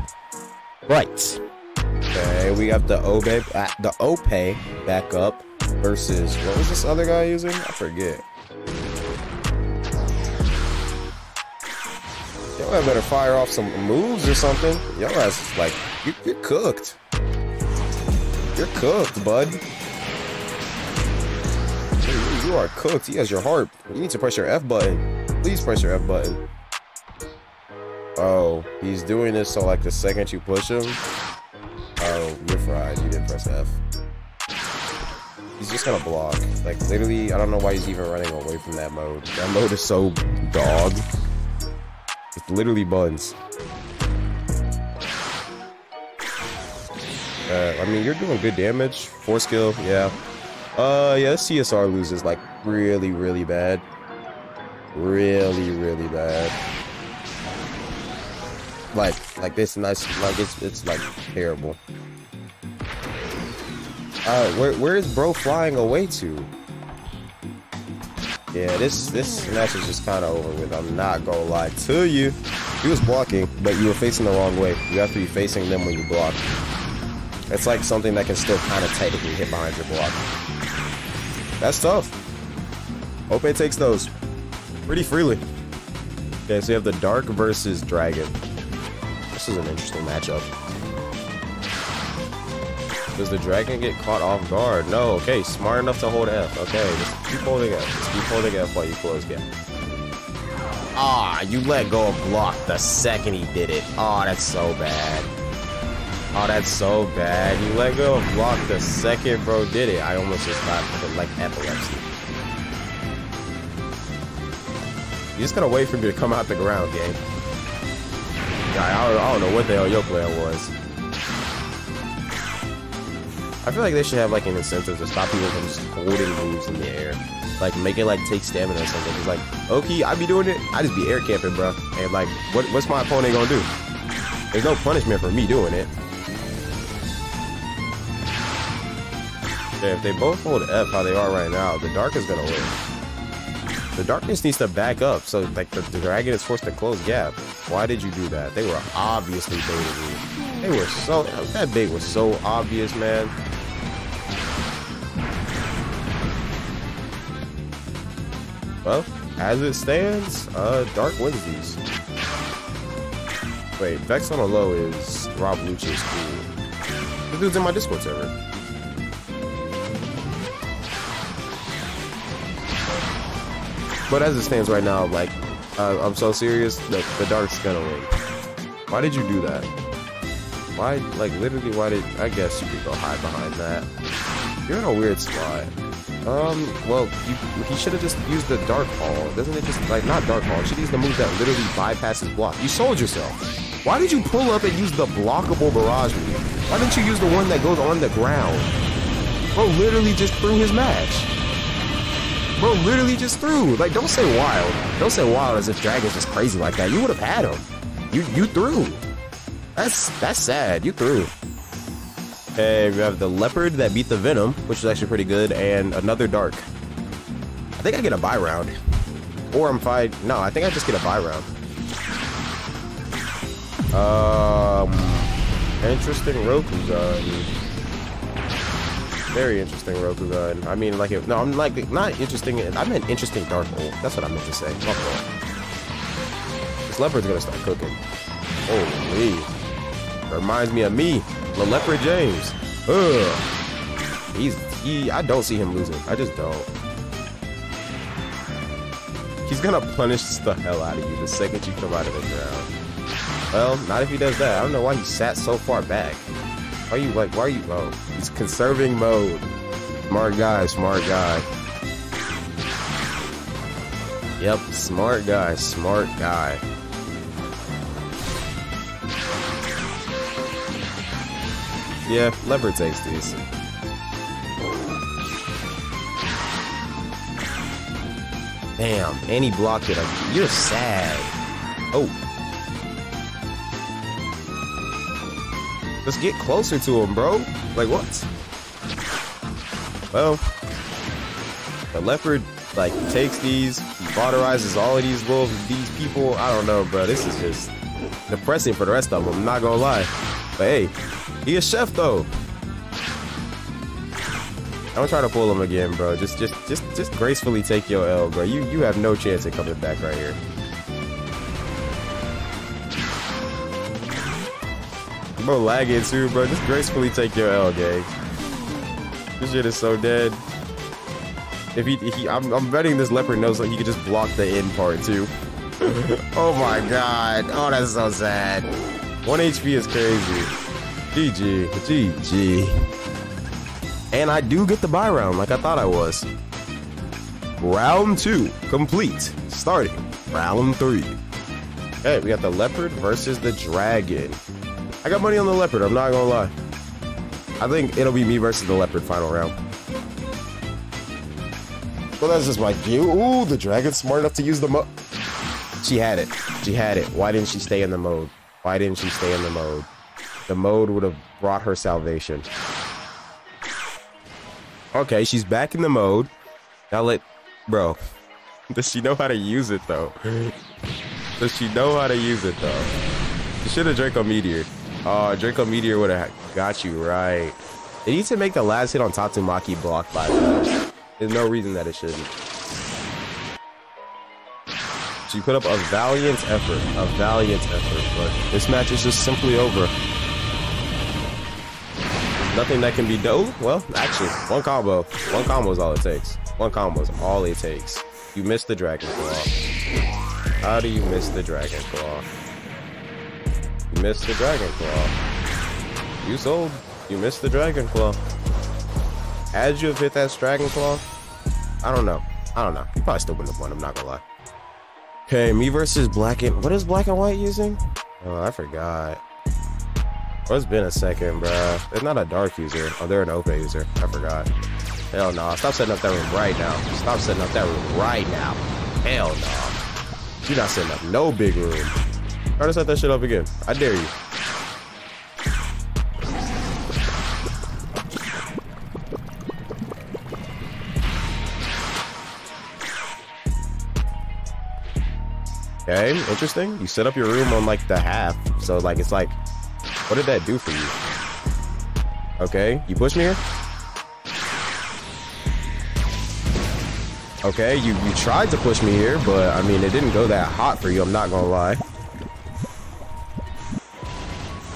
Right. Okay, we got the Obe, uh, the Ope back up versus what was this other guy using? I forget. Y'all had better fire off some moves or something. Y'all ass is like, you, you're cooked. You're cooked, bud. You, you are cooked. He has your heart. You need to press your F button. Please press your F button. Oh, he's doing this so like the second you push him. Oh, you're fried. You didn't press F. He's just gonna block. Like literally, I don't know why he's even running away from that mode. That mode is so dog. It's literally buns. Uh, I mean, you're doing good damage. Four skill, yeah. Uh, yeah, CSR loses like really, really bad. Really, really bad. Like, like this nice, like it's, it's like terrible. Uh, where, where is bro flying away to? Yeah, this this match is just kind of over with. I'm not gonna lie to you. He was blocking, but you were facing the wrong way. You have to be facing them when you block. It's like something that can still kind of technically hit behind your block. That's tough. Ope takes those pretty freely. Okay, so you have the Dark versus Dragon. This is an interesting matchup. Does the dragon get caught off guard? No. Okay, smart enough to hold F. Okay, just keep holding F. Just keep holding F while you close gap. Ah, you let go of block the second he did it. Oh, that's so bad. Oh, that's so bad. You let go of block the second bro did it. I almost just got like epilepsy. You just gotta wait for me to come out the ground, gang. I don't, I don't know what the hell your plan was. I feel like they should have like an incentive to stop people from just holding moves in the air. Like make it like take stamina or something. It's like, okay, I be doing it. I just be air camping, bro. And like, what what's my opponent gonna do? There's no punishment for me doing it. Yeah, if they both hold F how they are right now, the dark is gonna win. The darkness needs to back up, so like the, the dragon is forced to close gap. Why did you do that? They were obviously baiting you. They were so that bait was so obvious, man. Well, as it stands, uh, Dark wins these. Wait, Vex on a low is Rob Lucci's cool. The dude's in my Discord server. But as it stands right now, like, uh, I'm so serious, the, the Dark's gonna win. Why did you do that? Why, like, literally, why did, I guess you could go hide behind that. You're in a weird spot. Um, well, you, he should have just used the Dark Hall. Doesn't it just, like, not Dark Hall. He should use the move that literally bypasses block. You sold yourself. Why did you pull up and use the blockable barrage move? Why didn't you use the one that goes on the ground? Bro literally just threw his match. Bro literally just threw. Like, don't say wild. Don't say wild as if Dragon's just crazy like that. You would have had him. You you threw. That's that's sad. You threw. Hey, we have the Leopard that beat the Venom, which is actually pretty good, and another Dark. I think I get a buy round. Or I'm fine. No, I think I just get a buy round. Um, interesting Rokugan. Very interesting Rokugan. I mean, like, if, no, I'm like, not interesting. I meant interesting Dark Bolt. That's what I meant to say. This leopard's gonna start cooking. Holy. Reminds me of me, the Leopard James. Ugh. He's, he, I don't see him losing. I just don't. He's gonna punish the hell out of you the second you come out of the ground. Well, not if he does that. I don't know why he sat so far back. Why are you like, why are you, oh, he's conserving mode. Smart guy, smart guy. Yep, smart guy, smart guy. Yeah, leopard takes these. Damn, and he blocked it. You're sad. Oh. Let's get closer to him, bro. Like, what? Well, the leopard, like, takes these, cauterizes all of these little, these people. I don't know, bro. This is just depressing for the rest of them. I'm not gonna lie. But hey, he a chef, though. Don't try to pull him again, bro. Just, just, just, just gracefully take your L, bro. You, you have no chance of coming back right here. Bro, lagging too, bro. Just gracefully take your L, gang. This shit is so dead. If he, he I'm, I'm betting this leopard knows that he could just block the end part too. oh my god. Oh, that's so sad. One HP is crazy. GG. GG. And I do get the buy round like I thought I was. Round two complete. Starting round three. Okay, we got the leopard versus the dragon. I got money on the leopard, I'm not gonna lie. I think it'll be me versus the leopard final round. Well, that's just my view. Ooh, the dragon's smart enough to use the mode. She had it. She had it. Why didn't she stay in the mode? Why didn't she stay in the mode? The mode would have brought her salvation. Okay, she's back in the mode. Now let... Bro. Does she know how to use it, though? Does she know how to use it, though? She should have drank a Meteor. Oh, Draco Meteor would have got you right. It needs to make the last hit on Tatsumaki block by that. There's no reason that it shouldn't. So you put up a valiant effort, a valiant effort, but this match is just simply over. Nothing that can be done. Well, actually, one combo. One combo is all it takes. One combo is all it takes. You missed the Dragon Claw. How do you miss the Dragon Claw? You missed the Dragon Claw. You sold. You missed the Dragon Claw. Had you have hit that Dragon Claw? I don't know. I don't know. You probably still wouldn't have won, I'm not gonna lie. Okay, me versus black and what is black and white using? Oh, I forgot. Oh, it's been a second, bruh. It's not a dark user. Oh, they're an OP user. I forgot. Hell no. Nah. Stop setting up that room right now. Stop setting up that room right now. Hell no. Nah. You're not setting up no big room. Try to set that shit up again. I dare you. Okay, interesting. You set up your room on like the half. So like it's like, what did that do for you? Okay, you push me here? Okay, you, you tried to push me here, but I mean, it didn't go that hot for you, I'm not gonna lie.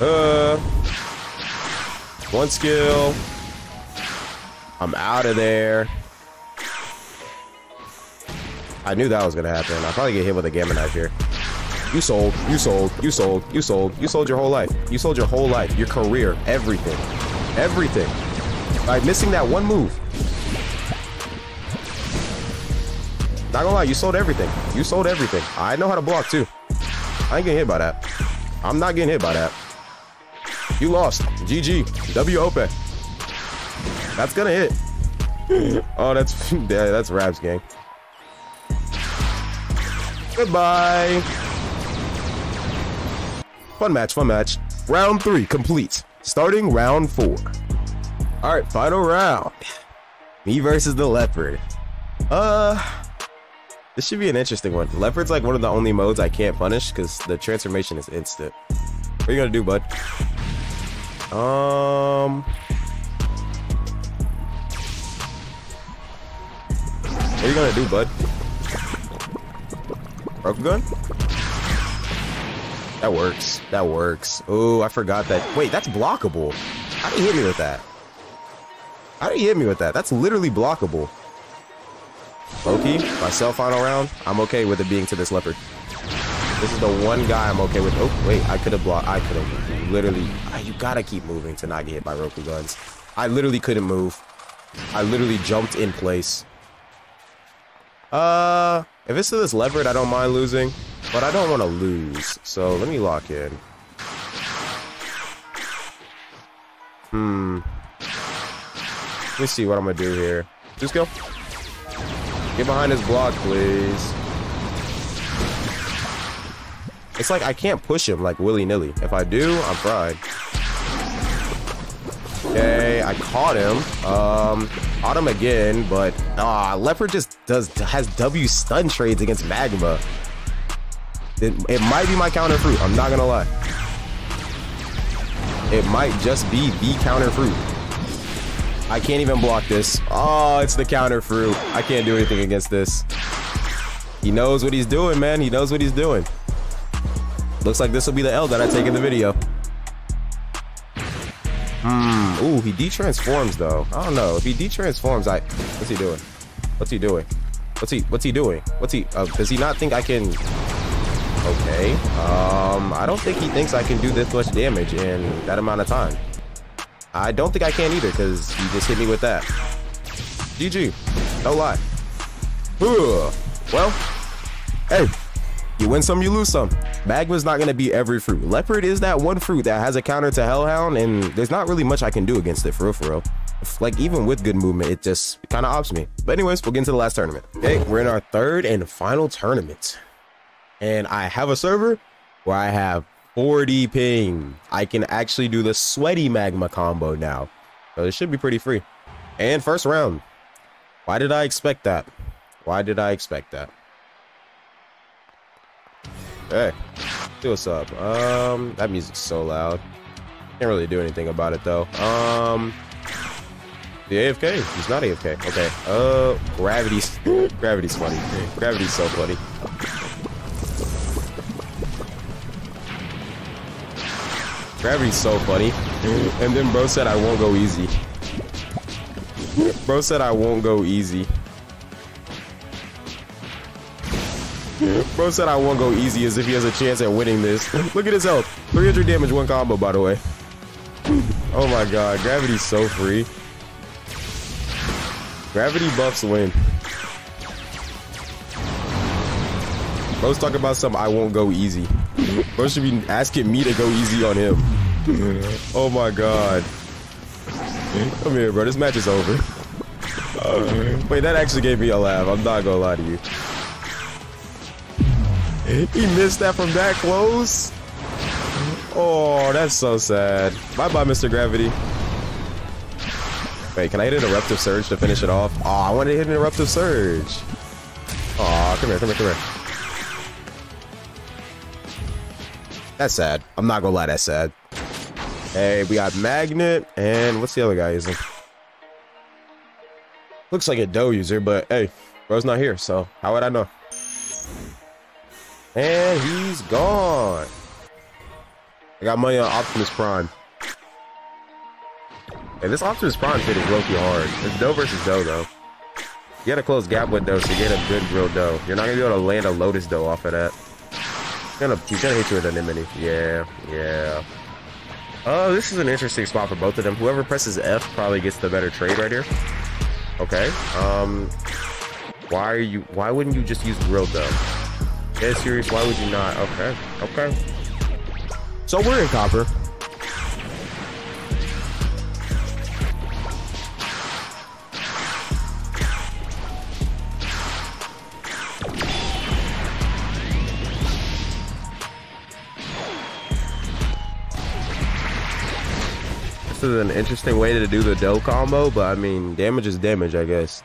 Uh, one skill. I'm out of there. I knew that was gonna happen. I'll probably get hit with a gamma knife here. You sold, you sold, you sold, you sold, you sold your whole life. You sold your whole life, your career, everything. Everything. By missing that one move. Not gonna lie, you sold everything. You sold everything. I know how to block too. I ain't getting hit by that. I'm not getting hit by that. You lost. GG. W open. That's gonna hit. oh, that's yeah, that's Rabs gang. Goodbye. Fun match, fun match. Round three complete. Starting round four. All right, final round. Me versus the leopard. Uh, this should be an interesting one. Leopard's like one of the only modes I can't punish because the transformation is instant. What are you gonna do, bud? Um. What are you gonna do, bud? Gun? That works. That works. Oh, I forgot that. Wait, that's blockable. How do you hit me with that? How do you hit me with that? That's literally blockable. Loki, myself final round, I'm okay with it being to this leopard. This is the one guy I'm okay with. Oh, wait, I could have blocked. I could have literally. You gotta keep moving to not get hit by Rokugans. I literally couldn't move. I literally jumped in place. Uh, if it's to this leopard, I don't mind losing, but I don't want to lose. So let me lock in. Hmm. Let me see what I'm gonna do here. Just go. Get behind his block, please. It's like I can't push him like willy-nilly. If I do, I'm fried. Okay, I caught him. Um, caught him again, but ah, uh, Leopard just does has W stun trades against Magma. It, it might be my counter fruit. I'm not gonna lie. It might just be the counter fruit. I can't even block this. Oh, it's the counter fruit. I can't do anything against this. He knows what he's doing, man. He knows what he's doing. Looks like this will be the L that I take in the video. Hmm. Ooh, he de-transforms though. I don't know. If he de-transforms, I. What's he doing? What's he doing? What's he? What's he doing? What's he? Uh, does he not think I can? Okay. Um. I don't think he thinks I can do this much damage in that amount of time. I don't think I can either because he just hit me with that. GG. No lie. Well, hey, you win some, you lose some. Magma's not going to be every fruit. Leopard is that one fruit that has a counter to Hellhound, and there's not really much I can do against it, for real, for real. Like, even with good movement, it just kind of ops me. But anyways, we'll get into the last tournament. Okay, we're in our third and final tournament. And I have a server where I have 40 ping. I can actually do the sweaty magma combo now. So it should be pretty free. And first round. Why did I expect that? Why did I expect that? Hey, see what's up. Um, that music's so loud. Can't really do anything about it though. Um, the AFK. He's not AFK. Okay. Uh, gravity's gravity's funny. Gravity's so funny. Gravity's so funny. And then bro said I won't go easy. Bro said I won't go easy. Bro said I won't go easy as if he has a chance at winning this. Look at his health. 300 damage, one combo, by the way. Oh my god, gravity's so free. Gravity buffs win. Bro's talking about something I won't go easy. Bro should be asking me to go easy on him. Oh my god. Come here, bro. This match is over. Wait, that actually gave me a laugh. I'm not gonna lie to you. He missed that from that close. Oh, that's so sad. Bye-bye, Mr. Gravity. Wait, can I hit an Eruptive Surge to finish it off? Oh, I wanted to hit an Eruptive Surge. Oh, come here, come here, come here. That's sad. I'm not gonna lie, that's sad. Hey, we got Magnet, and what's the other guy using? Looks like a Dough user, but hey, bro's not here, so how would I know? And he's gone. I got money on Optimus Prime. And this Optimus Prime fit is low-key hard. It's Dough versus Dough, though. You gotta close gap with Dough so you get a good real Dough. You're not gonna be able to land a Lotus Dough off of that. He's gonna, gonna hit you with an Anemone. Yeah, yeah. Oh, this is an interesting spot for both of them. Whoever presses F probably gets the better trade right here. Okay. Um, why are you? Why wouldn't you just use real Dough? Yeah, serious. Why would you not? Okay. Okay. So we're in copper. This is an interesting way to do the dough combo, but I mean, damage is damage, I guess.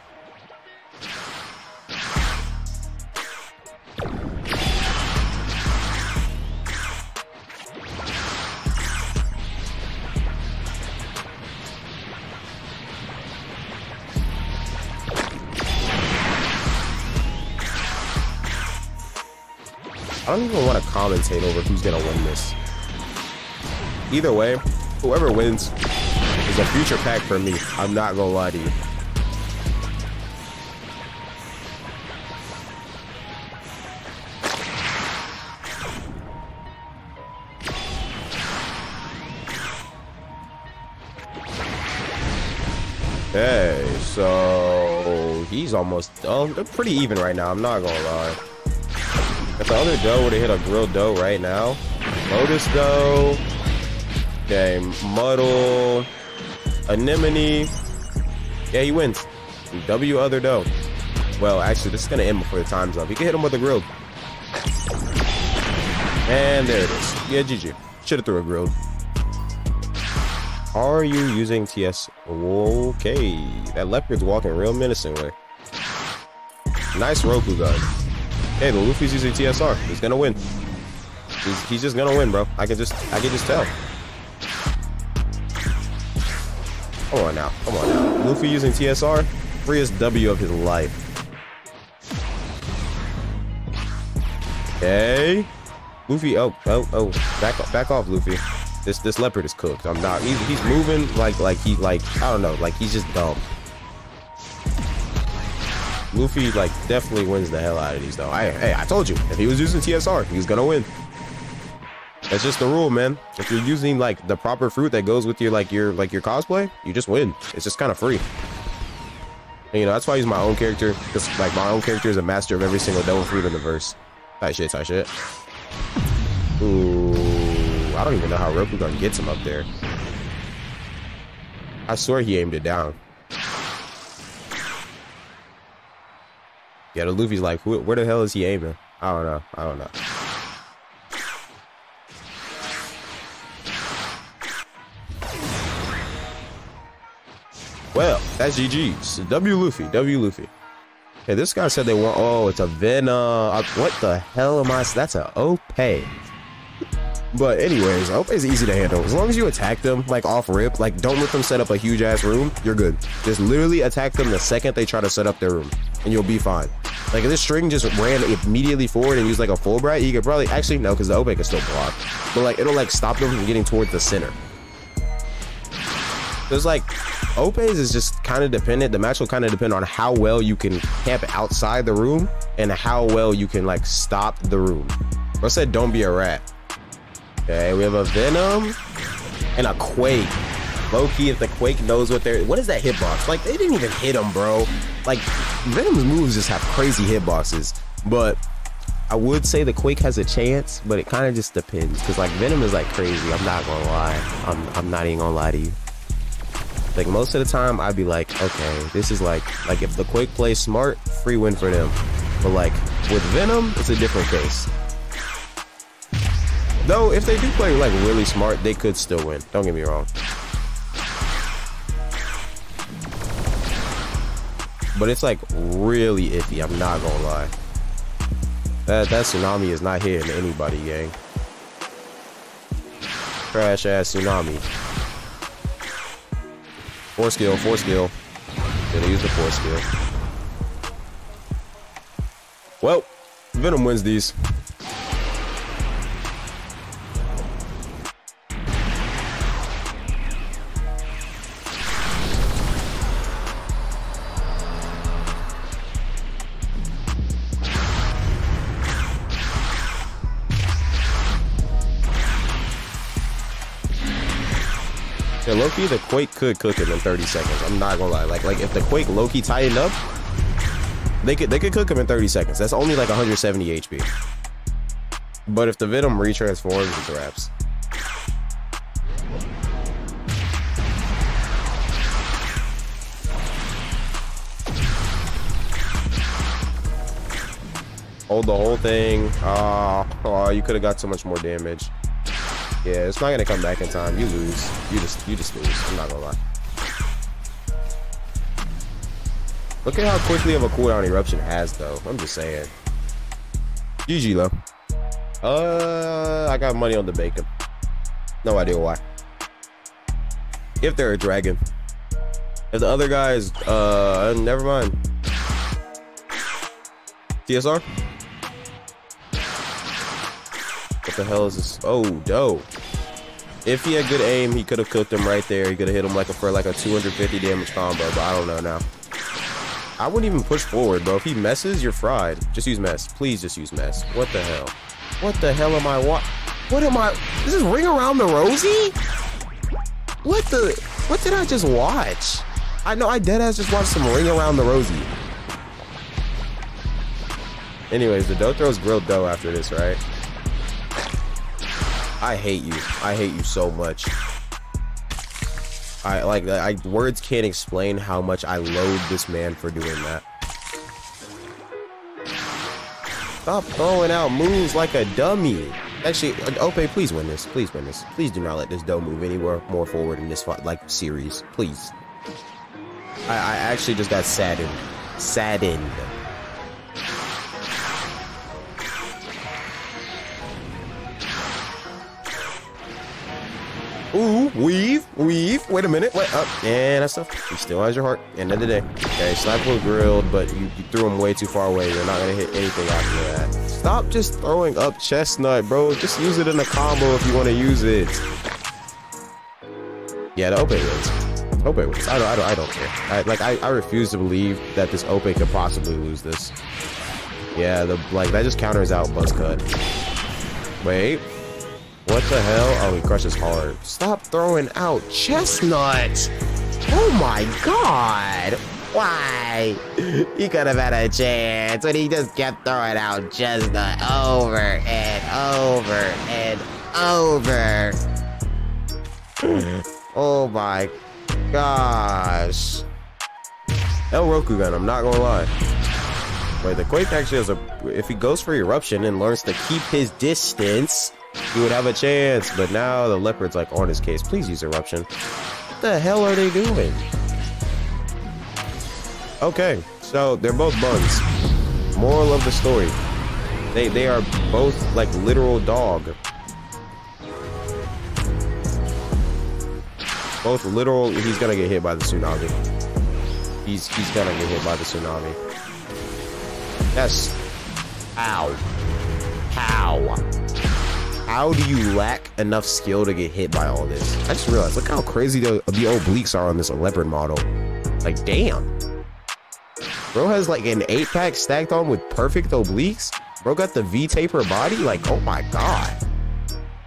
Don't even want to commentate over who's gonna win this. Either way, whoever wins is a future pack for me. I'm not gonna lie to you. Okay, so he's almost oh, they're pretty even right now. I'm not gonna lie. If the other dough would have hit a grilled dough right now, Lotus dough, okay, Muddle, Anemone, yeah, he wins. W other dough. Well, actually, this is gonna end before the time's up. He can hit him with a grilled. And there it is. Yeah, GG. Should have threw a grilled. Are you using TS? Okay, that leopard's walking real menacingly. Nice Rokugan. Hey, the Luffy's using TSR. He's gonna win. He's, he's just gonna win, bro. I can just I can just tell. Come on now. Come on now. Luffy using TSR. Freest W of his life. Okay. Luffy, oh, oh, oh. Back off, back off, Luffy. This this leopard is cooked. I'm not. He's, he's moving like like he like I don't know. Like he's just dumb. Luffy like definitely wins the hell out of these though. I hey I told you if he was using TSR he was gonna win. That's just the rule, man. If you're using like the proper fruit that goes with your like your like your cosplay, you just win. It's just kind of free. And, you know that's why I use my own character because like my own character is a master of every single devil fruit in the verse. Tight shit, tight shit. Ooh. I don't even know how Rokugan gets him up there. I swear he aimed it down. Yeah, the Luffy's like, where the hell is he aiming? I don't know. I don't know. Well, that's GG's. W Luffy. W Luffy. Hey, this guy said they want. Oh, it's a Venom. Uh, what the hell am I? That's an OP. But anyways, it's easy to handle. As long as you attack them like off rip, like don't let them set up a huge ass room, you're good. Just literally attack them the second they try to set up their room, and you'll be fine. Like if this string just ran immediately forward and used like a Fulbright, you could probably actually no, because the Ope can still block. But like it'll like stop them from getting towards the center. There's like Opes is just kind of dependent. The match will kind of depend on how well you can camp outside the room and how well you can like stop the room. I said don't be a rat. Okay, we have a Venom and a Quake. Loki, if the Quake knows what they're... What is that hitbox? Like, they didn't even hit him, bro. Like, Venom's moves just have crazy hitboxes. But I would say the Quake has a chance, but it kind of just depends. Because, like, Venom is, like, crazy. I'm not going to lie. I'm, I'm not even going to lie to you. Like, most of the time, I'd be like, okay, this is like... Like, if the Quake plays smart, free win for them. But, like, with Venom, it's a different case. Though, if they do play like really smart, they could still win. Don't get me wrong. But it's like really iffy. I'm not gonna lie. That that tsunami is not hitting anybody, gang. Crash ass tsunami. Four skill, four skill. Gonna use the four skill? Well, Venom wins these. Yeah, Loki, the Quake could cook him in 30 seconds. I'm not gonna lie. Like, like if the Quake Loki tightened up, they could they could cook him in 30 seconds. That's only like 170 HP. But if the Venom retransforms, it's wraps. Hold oh, the whole thing. Oh, oh you could have got so much more damage. Yeah, it's not gonna come back in time. You lose. You just you just lose. I'm not gonna lie. Look at how quickly of a cooldown eruption has though. I'm just saying. GG though. Uh I got money on the bacon. No idea why. If they're a dragon. If the other guy is uh never mind. TSR? What the hell is this? Oh, dope. If he had good aim, he could have cooked him right there. He could have hit him like a, for like a 250 damage combo, but I don't know now. I wouldn't even push forward, bro. If he messes, you're fried. Just use mess. Please just use mess. What the hell? What the hell am I what? What am I? This is Ring Around the Rosie? What the? What did I just watch? I know I deadass just watched some Ring Around the Rosie. Anyways, the dough throws grilled dough after this, right? I hate you. I hate you so much. I like I words can't explain how much I loathe this man for doing that. Stop throwing out moves like a dummy. Actually, uh, Ope, please win this. Please win this. Please do not let this dough move anywhere more forward in this like series. Please. I, I actually just got saddened. Saddened. Ooh, weave, weave. Wait a minute. Wait up. And that stuff. He still has your heart. End of the day. Okay, sniper was grilled, but you, you threw him way too far away. You're not gonna hit anything after that. Stop just throwing up chestnut, bro. Just use it in a combo if you want to use it. Yeah, the Ope wins. Ope wins. I don't. I don't. I don't care. I, like I, I refuse to believe that this Ope could possibly lose this. Yeah, the like that just counters out Buzz Cut. Wait. What the hell? Oh, he crushes hard. Stop throwing out chestnuts! Oh my god. Why? He could have had a chance, but he just kept throwing out Chestnut over and over and over. oh my gosh. El Rokugan, I'm not gonna lie. Wait, the Quake actually has a. If he goes for Eruption and learns to keep his distance, he would have a chance. But now the Leopard's like on his case. Please use Eruption. What the hell are they doing? Okay, so they're both buns. Moral of the story. They they are both like literal dog. Both literal he's gonna get hit by the tsunami. He's he's gonna get hit by the tsunami. Yes. Ow. How? How do you lack enough skill to get hit by all this? I just realized, look how crazy the, the obliques are on this leopard model. Like, damn. Bro has like an 8 pack stacked on with perfect obliques. Bro got the V taper body. Like, oh my god.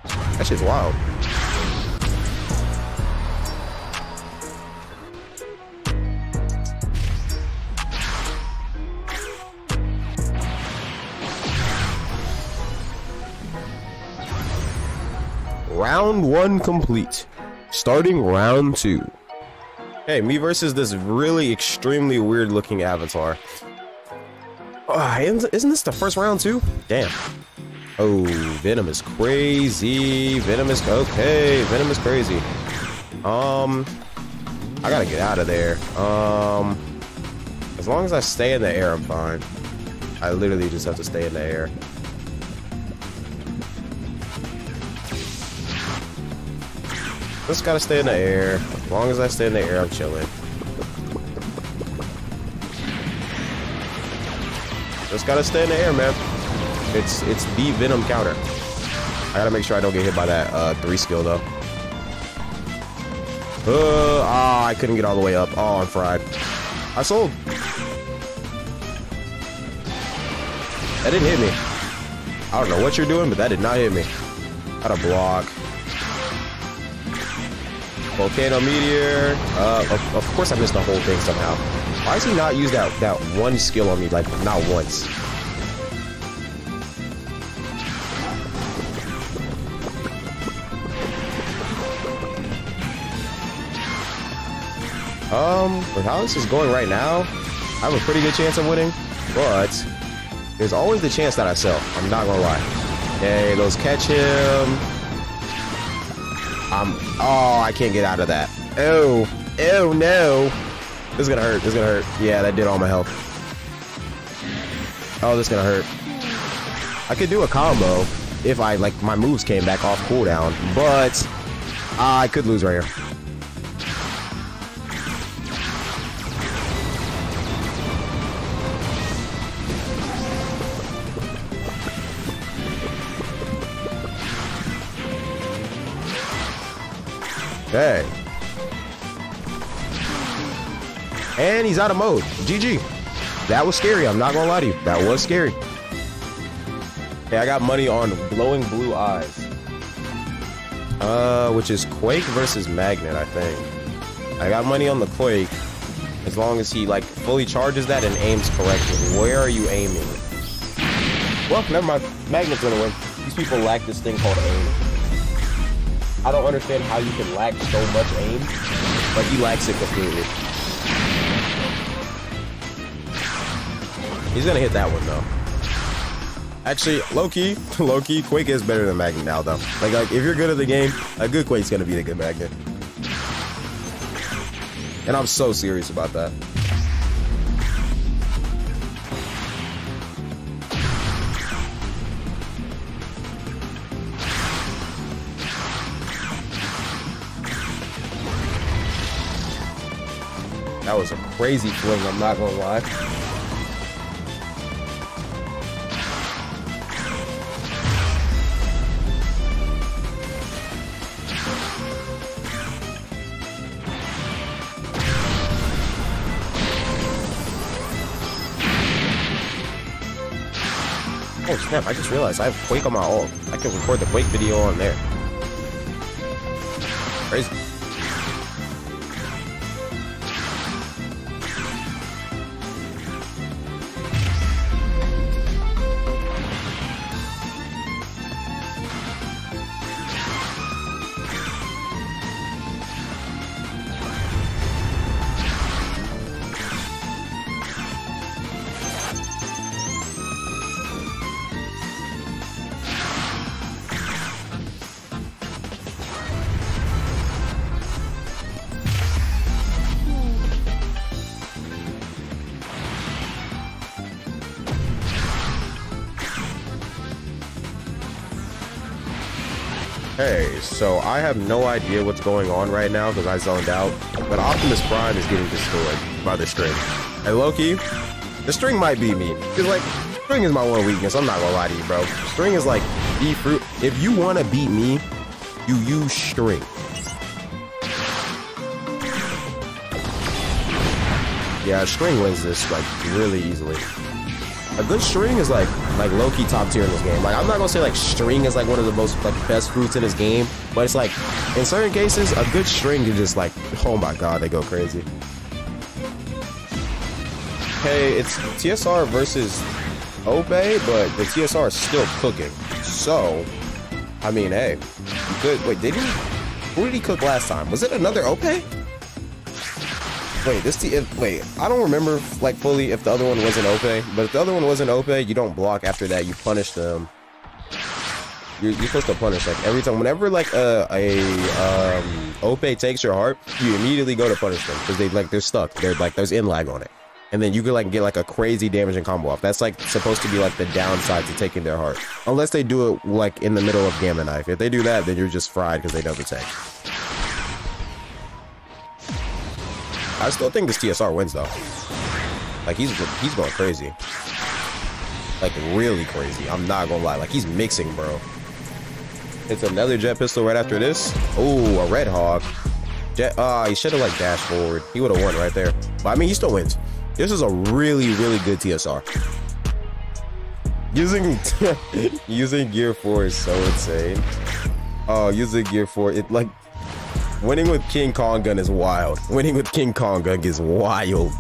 That shit's wild. Round one complete. Starting round two. Hey, me versus this really extremely weird looking avatar. Oh, isn't this the first round too? Damn. Oh, Venom is crazy. Venom is okay. Venom is crazy. Um, I gotta get out of there. Um, as long as I stay in the air, I'm fine. I literally just have to stay in the air. Just gotta stay in the air. As long as I stay in the air, I'm chilling. Just gotta stay in the air, man. It's it's the Venom counter. I gotta make sure I don't get hit by that uh, three skill though. Uh, ah, I couldn't get all the way up. Oh, I'm fried. I sold. That didn't hit me. I don't know what you're doing, but that did not hit me. Got a block. Volcano Meteor. Uh, of, of, course I missed the whole thing somehow. Why does he not use that, that one skill on me, like, not once? Um, with how this is going right now, I have a pretty good chance of winning, but there's always the chance that I sell. I'm not gonna lie. Hey, those catch him. I'm. Oh, I can't get out of that. Oh. Oh, no. This is gonna hurt. This is gonna hurt. Yeah, that did all my health. Oh, this is gonna hurt. I could do a combo if I, like, my moves came back off cooldown, but uh, I could lose right here. Okay. And he's out of mode. GG. That was scary. I'm not gonna lie to you. That was scary. Okay, I got money on glowing blue eyes. Uh, which is Quake versus Magnet, I think. I got money on the Quake. As long as he like fully charges that and aims correctly. Where are you aiming? Well, never mind. Magnet's gonna win. These people lack this thing called aim. I don't understand how you can lack so much aim, but he lacks it completely. He's gonna hit that one though. Actually, low-key, low-key, Quake is better than Magnet now though. Like, like, if you're good at the game, a good Quake's gonna be the good Magnet. And I'm so serious about that. crazy thing, I'm not gonna lie. Oh snap, I just realized I have Quake on my own. I can record the Quake video on there. Crazy. I have no idea what's going on right now because I zoned out, but Optimus Prime is getting destroyed by the string. And Loki, the string might be me. Because, like, string is my one weakness. I'm not gonna lie to you, bro. String is like the fruit. If you want to beat me, you use string. Yeah, string wins this, like, really easily a good string is like like low key top tier in this game. Like I'm not gonna say like string is like one of the most like best fruits in this game, but it's like in certain cases a good string can just like oh my god they go crazy. Hey, it's TSR versus Ope, but the TSR is still cooking. So, I mean, hey, good. wait. Did he? Who did he cook last time? Was it another Ope? Wait, this the wait, I don't remember like fully if the other one wasn't Ope, but if the other one wasn't Ope, you don't block after that, you punish them. You're, you're supposed to punish like every time. Whenever like a a um Ope takes your heart, you immediately go to punish them because they like they're stuck. They're like there's in lag on it, and then you can like get like a crazy damaging combo off. That's like supposed to be like the downside to taking their heart, unless they do it like in the middle of Gamma Knife. If they do that, then you're just fried because they don't attack. I still think this TSR wins though. Like he's he's going crazy. Like really crazy. I'm not gonna lie. Like he's mixing, bro. It's another jet pistol right after this. Oh, a red hawk. Jet. Ah, uh, he should have like dashed forward. He would have won right there. But I mean, he still wins. This is a really, really good TSR. Using using gear four is so insane. Oh, using gear four, it like Winning with King Kong gun is wild. Winning with King Kong gun is wild.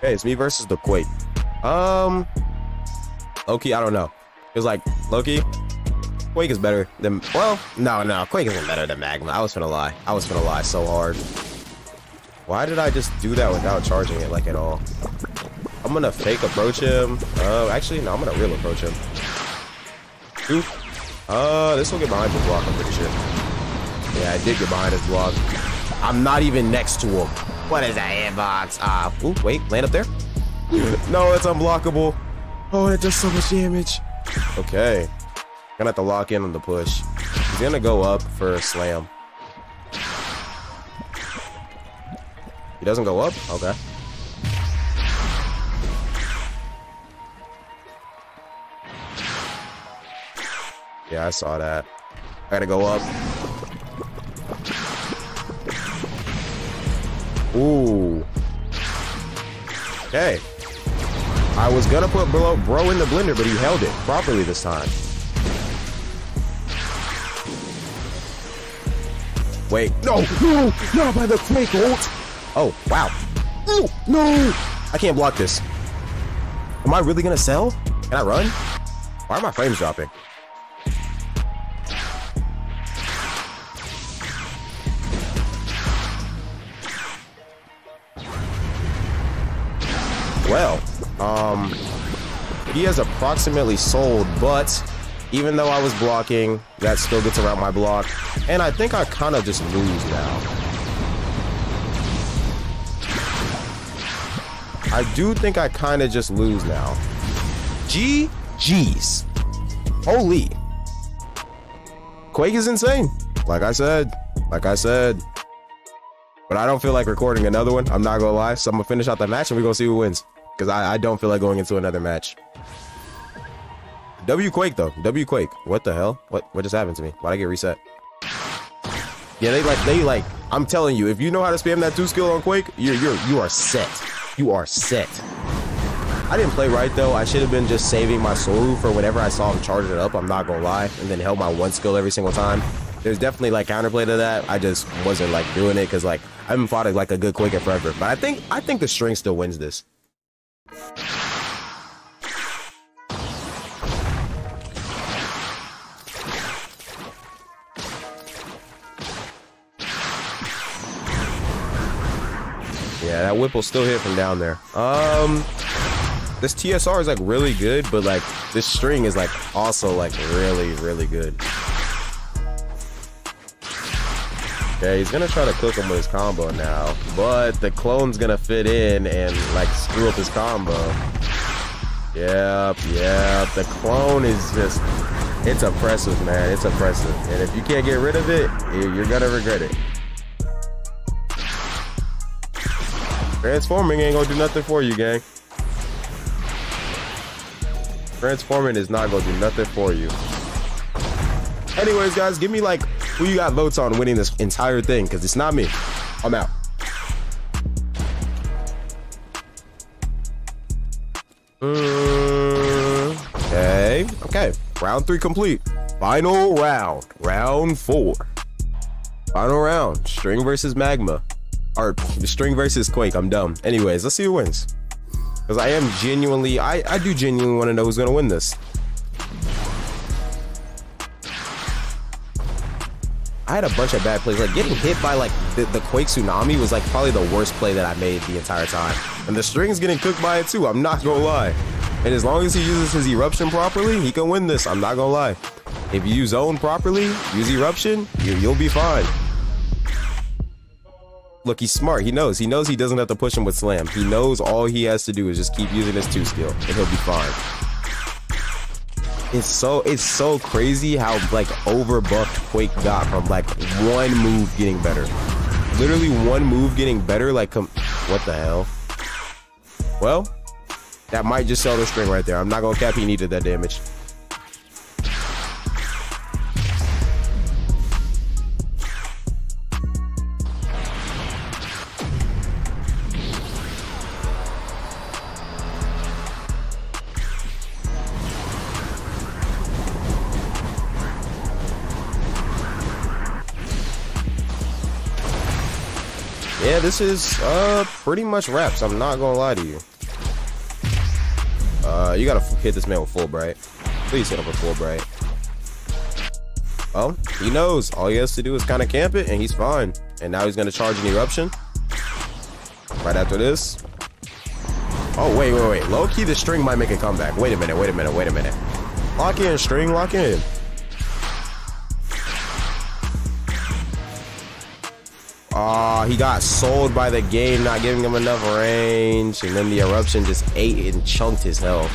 Hey, it's me versus the Quake. Um, Loki, I don't know. It's like Loki. Quake is better than well, no, no, Quake isn't better than Magma. I was gonna lie. I was gonna lie so hard. Why did I just do that without charging it like at all? I'm gonna fake approach him. Oh, uh, actually, no, I'm gonna real approach him. Oof. Uh, this will get behind his block, I'm pretty sure. Yeah, I did get behind his block. I'm not even next to him. What is that hitbox? Ah, uh, ooh, wait, land up there. no, it's unblockable. Oh, it does so much damage. Okay. Gonna have to lock in on the push. He's gonna go up for a slam. He doesn't go up? Okay. Yeah, I saw that. I gotta go up. Ooh. Okay. I was gonna put bro, bro in the blender, but he held it properly this time. Wait. No! No! Not by the Quake ult! Oh, wow. No! No! I can't block this. Am I really gonna sell? Can I run? Why are my frames dropping? Well. Um, he has approximately sold, but even though I was blocking, that still gets around my block. And I think I kind of just lose now. I do think I kind of just lose now. G GG's. Holy. Quake is insane. Like I said, like I said. But I don't feel like recording another one. I'm not gonna lie. So I'm gonna finish out the match and we're gonna see who wins because I, I don't feel like going into another match. W Quake though. W Quake. What the hell? What what just happened to me? Why'd I get reset? Yeah, they like they like. I'm telling you, if you know how to spam that two skill on Quake, you're you're you are set. You are set. I didn't play right though. I should have been just saving my Soru for whenever I saw him charge it up. I'm not gonna lie, and then held my one skill every single time. There's definitely like counterplay to that. I just wasn't like doing it because like I haven't fought like a good quick in forever. But I think I think the string still wins this. Yeah, that whip will still hit from down there. Um, this TSR is like really good, but like this string is like also like really, really good. Okay, he's gonna try to cook him with his combo now, but the clone's gonna fit in and like screw up his combo. Yep, yep. The clone is just, it's oppressive, man. It's oppressive. And if you can't get rid of it, you're gonna regret it. Transforming ain't gonna do nothing for you, gang. Transforming is not gonna do nothing for you. Anyways, guys, give me like who you got votes on winning this entire thing, because it's not me. I'm out. Okay, okay. Round three complete. Final round. Round four. Final round. String versus Magma. Or String versus Quake. I'm dumb. Anyways, let's see who wins. Because I am genuinely, I, I do genuinely want to know who's going to win this. I had a bunch of bad plays. Like getting hit by like the, the, Quake Tsunami was like probably the worst play that I made the entire time. And the string's getting cooked by it too. I'm not gonna lie. And as long as he uses his eruption properly, he can win this. I'm not gonna lie. If you zone properly, use eruption, you, you'll be fine. Look, he's smart. He knows. He knows he doesn't have to push him with slam. He knows all he has to do is just keep using his two skill, and he'll be fine it's so it's so crazy how like overbuffed Quake got from like one move getting better. Literally one move getting better. Like, what the hell? Well, that might just sell the string right there. I'm not gonna cap he needed that damage. Yeah, this is uh pretty much wraps. I'm not gonna lie to you. Uh, you gotta hit this man with Fullbright. Please hit him with Fullbright. Well, he knows. All he has to do is kind of camp it, and he's fine. And now he's gonna charge an eruption. Right after this. Oh, wait, wait, wait. Low key, the string might make a comeback. Wait a minute, wait a minute, wait a minute. Lock in, string, lock in. Oh, he got sold by the game, not giving him enough range. And then the eruption just ate and chunked his health.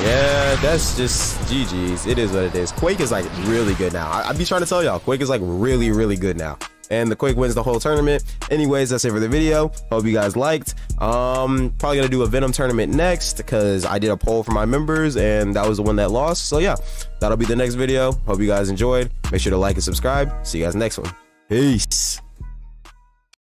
Yeah, that's just GG's. It is what it is. Quake is like really good now. I, would be trying to tell y'all, Quake is like really, really good now. And the Quake wins the whole tournament. Anyways, that's it for the video. Hope you guys liked. Um, probably gonna do a Venom tournament next because I did a poll for my members and that was the one that lost. So yeah, that'll be the next video. Hope you guys enjoyed. Make sure to like and subscribe. See you guys next one. Peace.